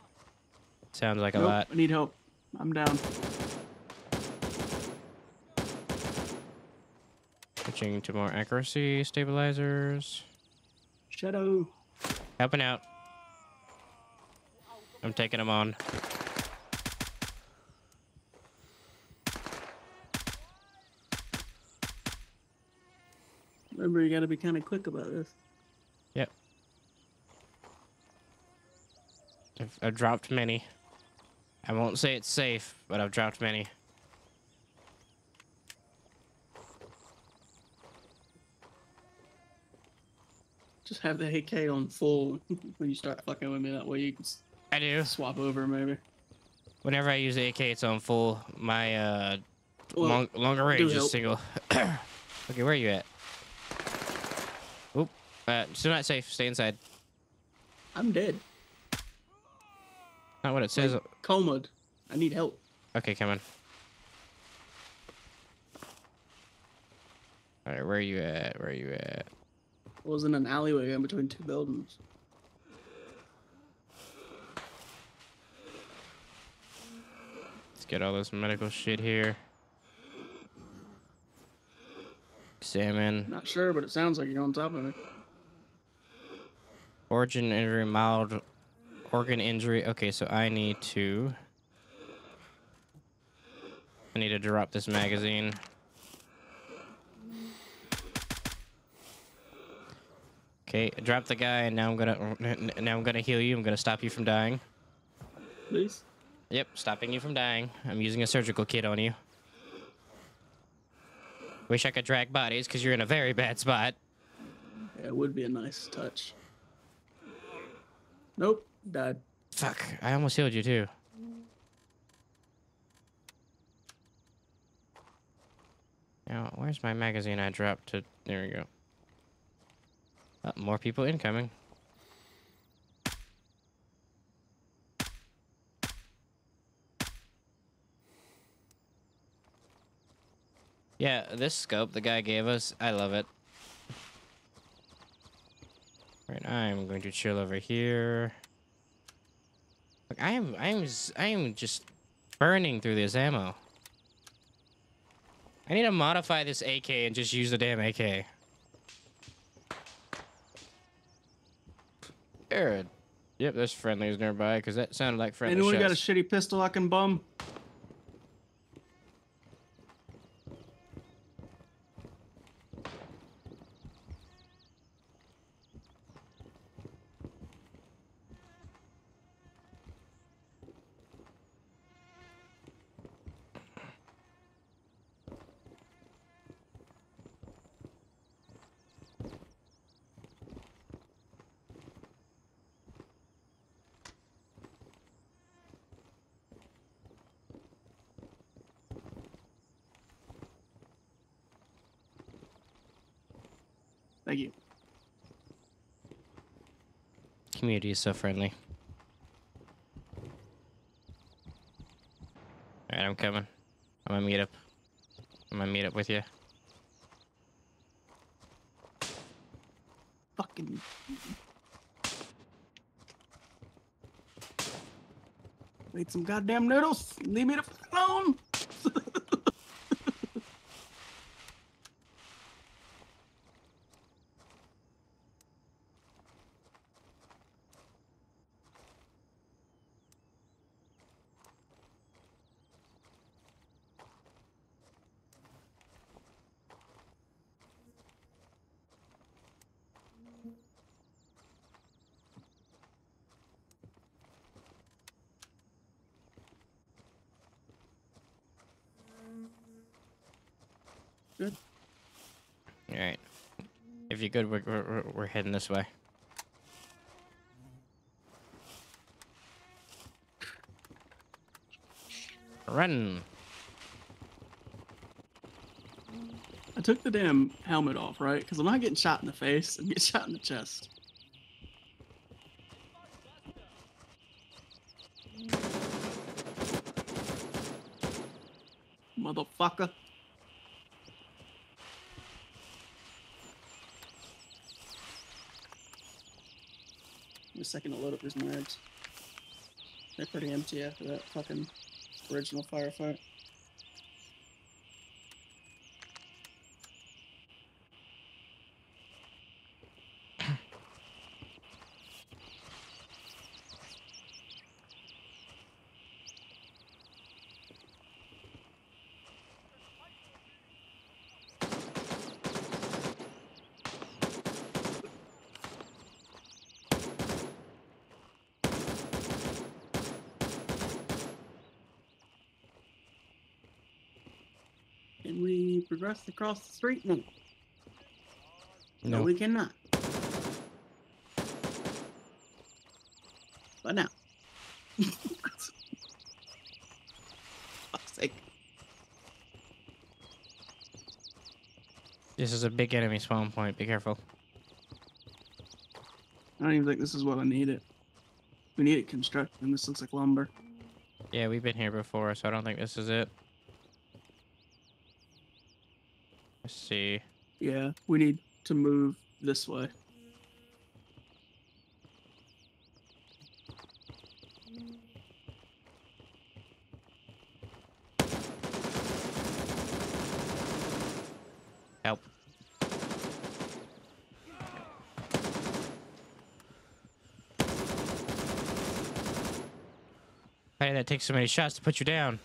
Sounds like a lot. I need help. I'm down. Switching to more accuracy stabilizers. Shadow. Helping out. I'm taking them on. Remember, you gotta be kind of quick about this. Yep. I've, I've dropped many. I won't say it's safe, but I've dropped many. Just have the AK on full (laughs) when you start fucking with me. That way you can I do. swap over, maybe. Whenever I use the AK, it's on full. My uh, Well, long, longer range is help. single. (coughs) okay, where are you at? Oop. Uh, still not safe. Stay inside. I'm dead. Not what it says. Like, comaed. I need help. Okay, come on. All right, where are you at? Where are you at? I was in an alleyway in between two buildings. Get all this medical shit here. Examine. Not sure, but it sounds like you're on top of it. Origin injury, mild organ injury. Okay, so I need to. I need to drop this magazine. Okay, drop the guy, and now I'm gonna now I'm gonna heal you. I'm gonna stop you from dying. Please. Yep, stopping you from dying. I'm using a surgical kit on you. Wish I could drag bodies, because you're in a very bad spot. Yeah, it would be a nice touch. Nope. Died. Fuck, I almost healed you too. Now, where's my magazine I dropped to? There we go. Oh, more people incoming. Yeah, this scope the guy gave us, I love it. Right, I'm going to chill over here. Look, I am, I am, I am just burning through this ammo. I need to modify this AK and just use the damn AK. There. Yep, there's friendlies nearby because that sounded like friendly. Anyone shots. got a shitty pistol I can bum? Community is so friendly. Alright, I'm coming. I'm gonna meet up. I'm gonna meet up with you. Fucking. Wait some goddamn noodles. Leave me the alone. (laughs) Good. Alright. You're good, we're, we're- we're heading this way. Run! I took the damn helmet off, right? Because I'm not getting shot in the face. I'm getting (laughs) shot in the chest. Motherfucker. Give me a second to load up these meds. They're pretty empty after that fucking original firefight. Can we progress across the street? No. No, No. we cannot. But now. (laughs) Fuck's sake. This is a big enemy spawn point. Be careful. I don't even think this is what I needed. We need it constructed, and this looks like lumber. Yeah, we've been here before, so I don't think this is it. See. Yeah, we need to move this way. Help. Hey, that takes so many shots to put you down.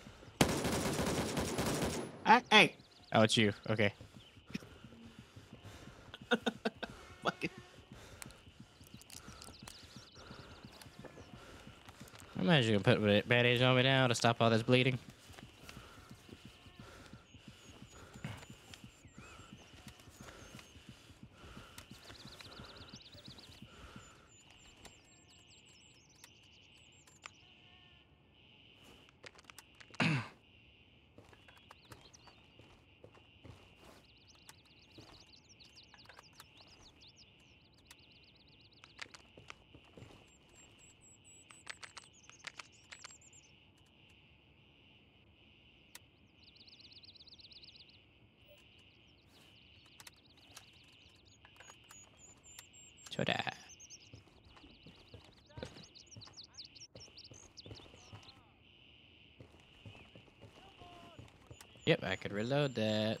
Hey, hey, Oh, it's you. Okay. You can put a bandage on me now to stop all this bleeding. I could reload that.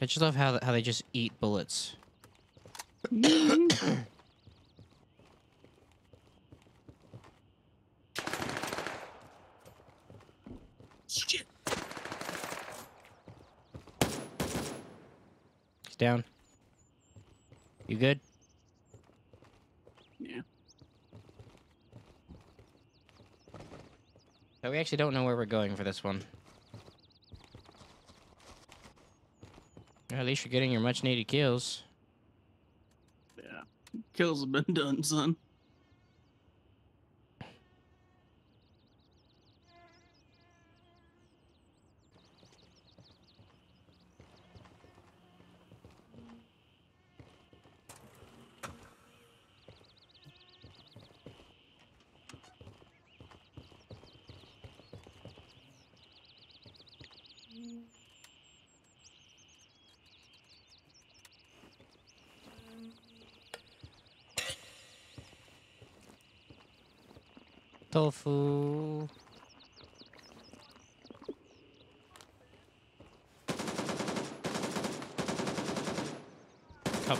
I just love how, how they just eat bullets. We actually don't know where we're going for this one. Well, at least you're getting your much needed kills. Yeah. Kills have been done, son. Tofu.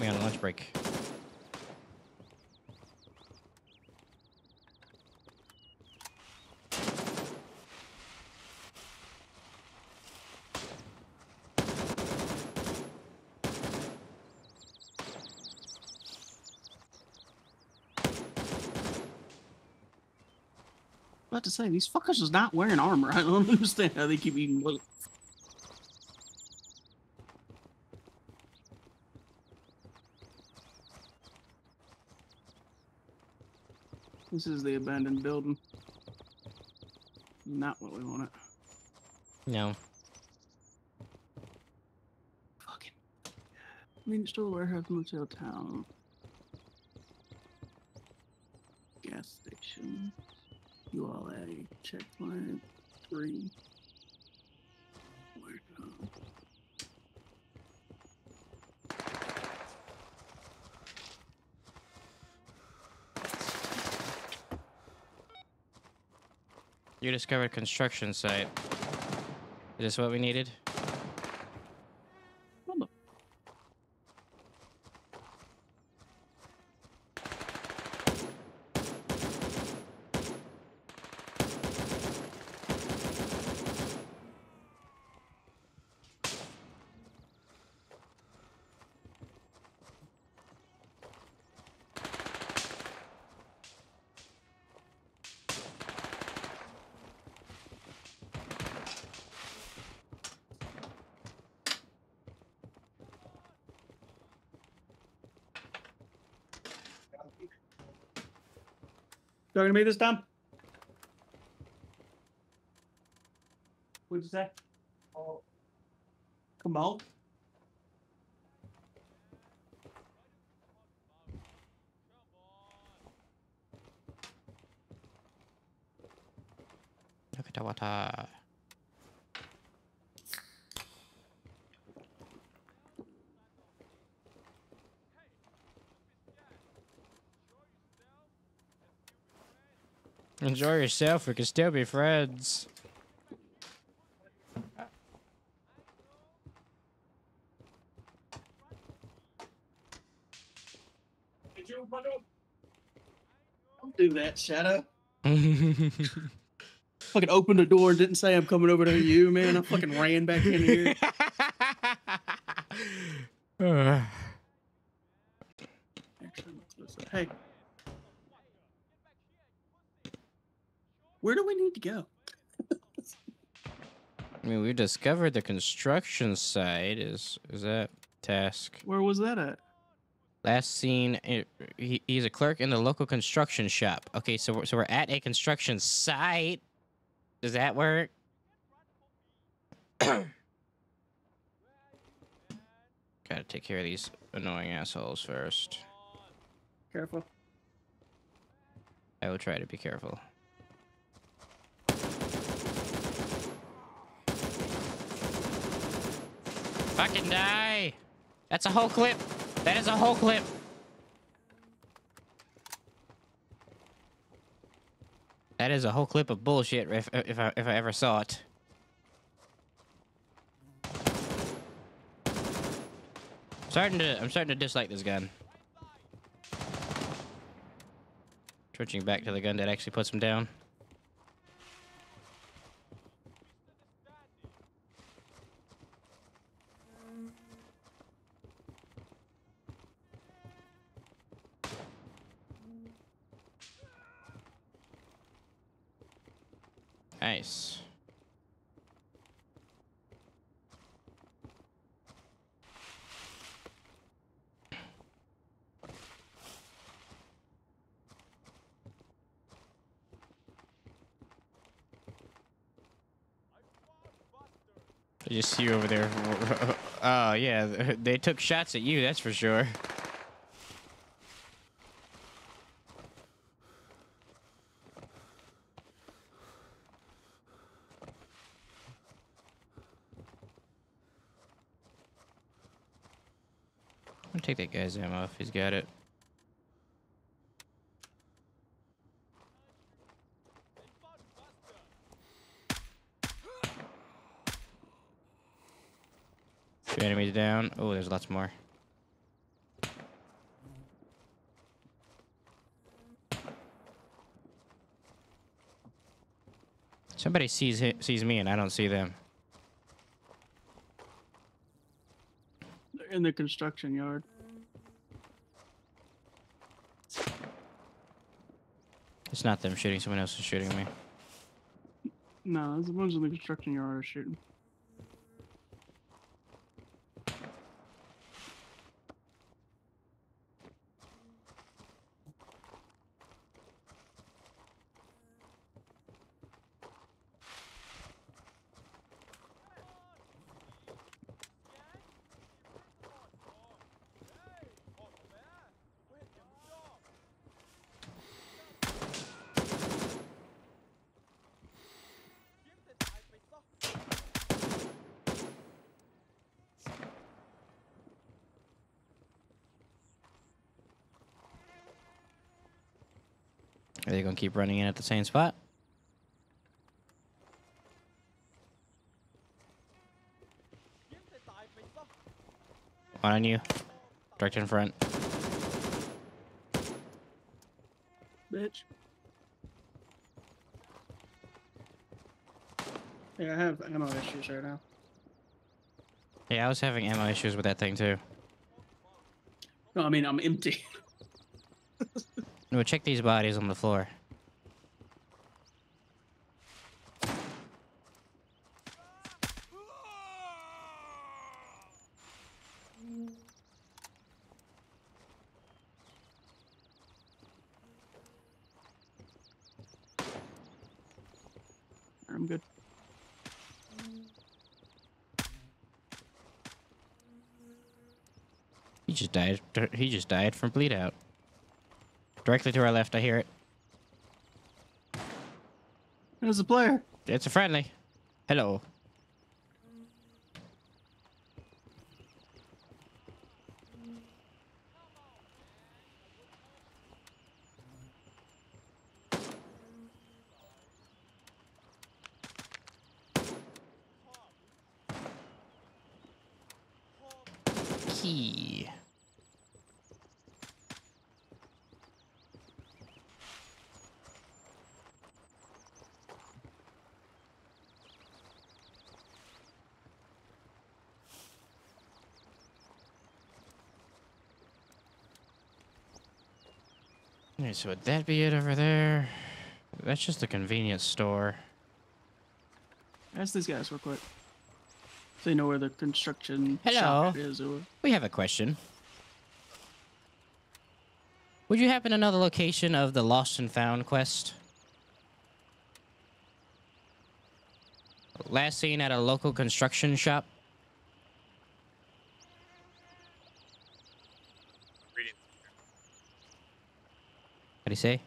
Me on a lunch break. Say these fuckers is not wearing armor. (laughs) I don't understand how they keep eating. This is the abandoned building. Not what we wanted. No. Fucking. Store, warehouse, motel, town. Gas station. ULA. Checkpoint. Three. Warehouse. You discovered construction site. Is this what we needed? What the? Talking me this time? What'd you say? Oh, Come on. Look at the water. Enjoy yourself. We can still be friends. Don't do that, Shadow. (laughs) Fucking opened the door and didn't say I'm coming over to you, man. I fucking ran back in here. (laughs) Uh, Actually, let's listen. Hey. Where do we need to go? I mean, we discovered the construction site. Is is that task? Where was that at? Last seen, eh, he, he's a clerk in the local construction shop. Okay, so we're, so we're at a construction site. Does that work? (coughs) Gotta take care of these annoying assholes first. Careful. I will try to be careful. Fucking die! That's a whole clip. That is a whole clip. That is a whole clip of bullshit if, if, I, if I ever saw it. Starting to, I'm starting to dislike this gun. Switching back to the gun that actually puts him down. Nice. I just see you over there. Oh, (laughs) yeah. (laughs) They took shots at you, that's for sure. Take that guy's ammo if he's got it. Two enemies down. Oh, there's lots more. Somebody sees sees me and I don't see them. They're in the construction yard. It's not them shooting. Someone else is shooting me. No, the ones in the construction yard are shooting. Keep running in at the same spot? One on you. Direct in front. Bitch. Yeah, I have ammo issues right now. Yeah, I was having ammo issues with that thing too. No, I mean I'm empty. (laughs) No, check these bodies on the floor. I'm good. He just died. He just died from bleed out. Directly to our left, I hear it. There's a player. It's a friendly. Hello. Alright, so would that be it over there? That's just a convenience store. Ask these guys real quick. If they know where the construction Hello. shop is or We have a question. Would you happen to know the location of the Lost and Found quest? Last seen at a local construction shop. Reading. What do you say?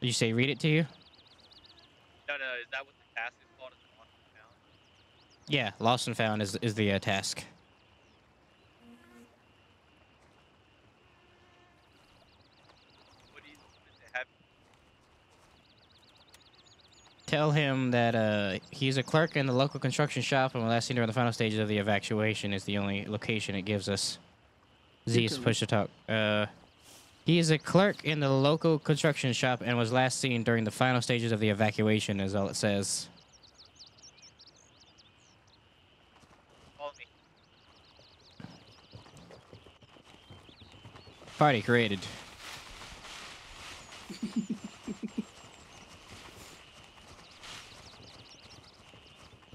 Did you say read it to you? No, no, is that what the task is called? Lost and found? Yeah, Lost and Found is is the uh, task. What do you does have? tell him that uh, he's a clerk in the local construction shop and was last seen during the final stages of the evacuation is the only location it gives us. Z push to talk. Uh, he is a clerk in the local construction shop and was last seen during the final stages of the evacuation, is all it says. Party created. (laughs)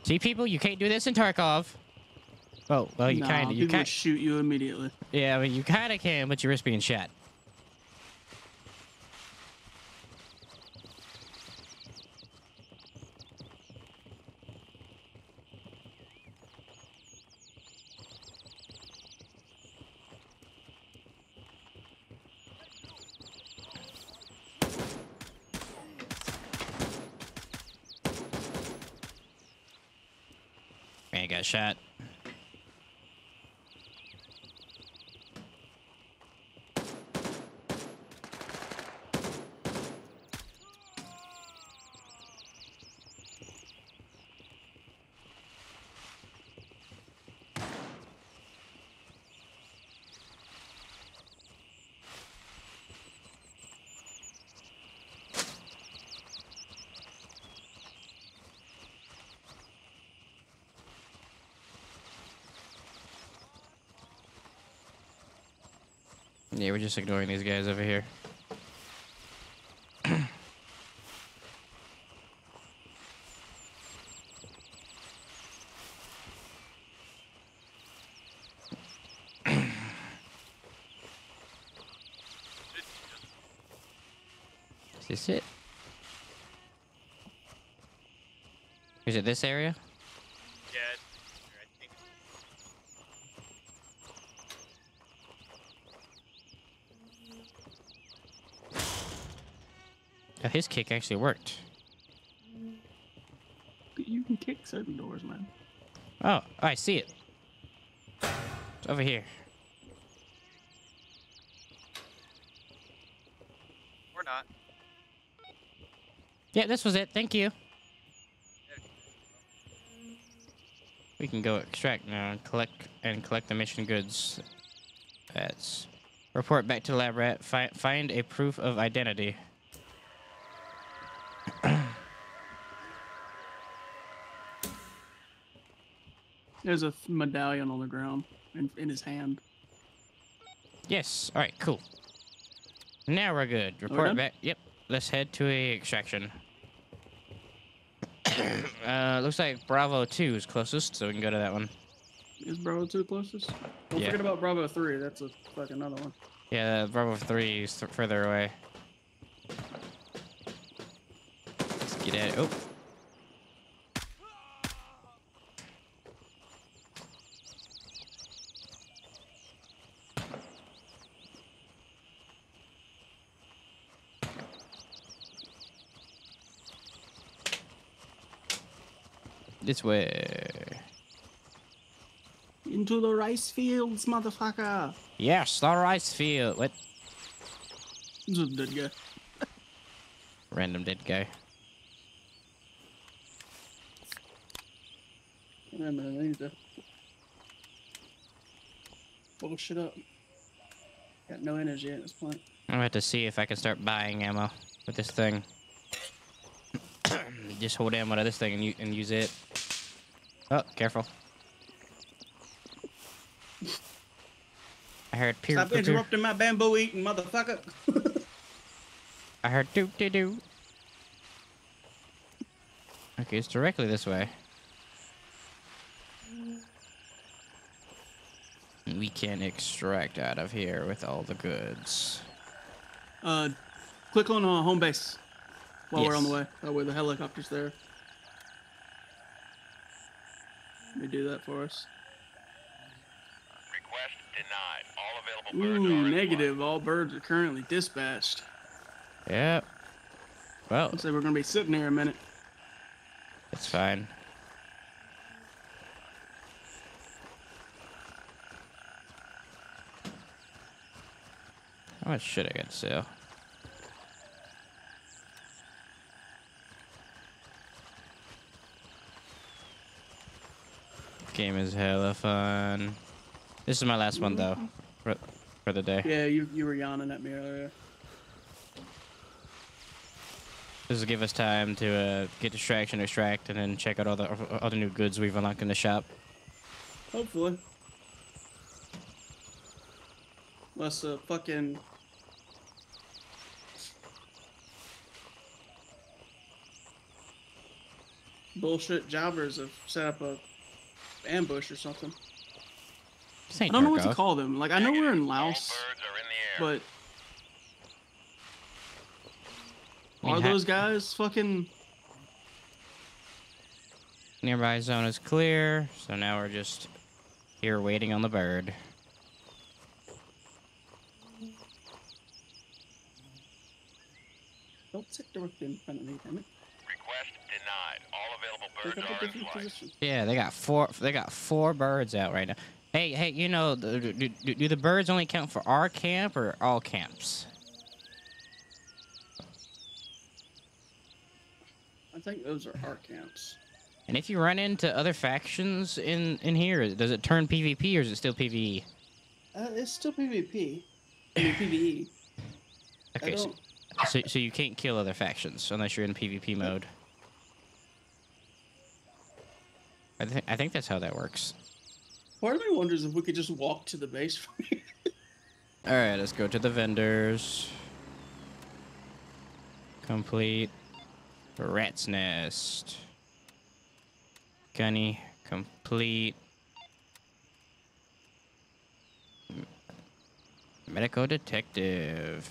See, people, you can't do this in Tarkov. Oh, well, you Nah, kind of, you kind, shoot you immediately. yeah, I mean, you kind of can, but you risk being shot. Man, got shot. Yeah, we're just ignoring these guys over here. Is this it? Is it this area? Yeah, it's here, I think. Oh, his kick actually worked. You can kick certain doors, man. Oh, I see it. It's over here. Or not. Yeah, this was it. Thank you. We can go extract now and collect and collect the mission goods. That's report back to lab rat. Fi- find a proof of identity. There's a medallion on the ground in, in his hand. Yes. All right. Cool. Now we're good. Report done? back. Yep. Let's head to a extraction. (coughs) uh, looks like Bravo Two is closest, so we can go to that one. Is Bravo 2 closest? Don't Yeah. forget about Bravo 3. That's a fucking another one. Yeah, Bravo 3 is th- further away. Let's get at it. Oh. This way. Into the rice fields, motherfucker. Yes, the rice field. What? This is a dead guy. Random dead guy. Minute, I need to blow shit up. Got no energy at this point. I'm gonna have to see if I can start buying ammo with this thing. (coughs) Just hold ammo to this thing and, and use it. Oh, careful. I heard pew, Stop pew, pew. interrupting my bamboo eating, motherfucker. (laughs) I heard doo doo doo. Okay, it's directly this way. We can extract out of here with all the goods. Uh, click on uh, home base while we're on the way. That way the helicopter's there. Let me do that for us. Request denied. All available birds Ooh, negative. All birds are currently dispatched. Yep. Well, Looks like we're gonna be sitting here a minute. it's fine. How much should I get to sell? Game is hella fun. This is my last one though, for, for the day. Yeah, you you were yawning at me earlier. This will give us time to uh, get distraction, extract, and then check out all the the new goods we've unlocked in the shop. Hopefully. Unless uh fucking bullshit jobbers have set up a ambush or something. I don't know what to call them. Like I know we're in Laos, birds are in the air. but I mean, are those guys fucking Nearby zone is clear, so now we're just here waiting on the bird. don't sit directly in front of me, damn it. Request denied. All available Take birds up a different flight. position. Yeah, they got four. They got four birds out right now. Hey, hey, you know, do, do, do do the birds only count for our camp or all camps? I think those are our camps. And if you run into other factions in in here, does it turn PvP or is it still PvE? Uh, it's still PvP. I mean PvE. Okay, so, so so you can't kill other factions unless you're in PvP mode. I think I think that's how that works. Part of me wonders if we could just walk to the base. (laughs) All right, let's go to the vendors. Complete. Rat's nest. Gunny. Complete. Medical detective.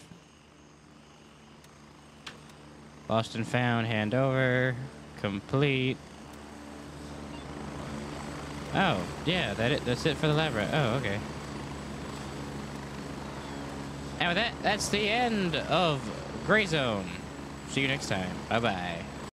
Lost and Found. Hand over. Complete. Oh, yeah, that it, that's it for the lab rat. Oh, okay. And with that, that's the end of Gray Zone. See you next time. Bye bye.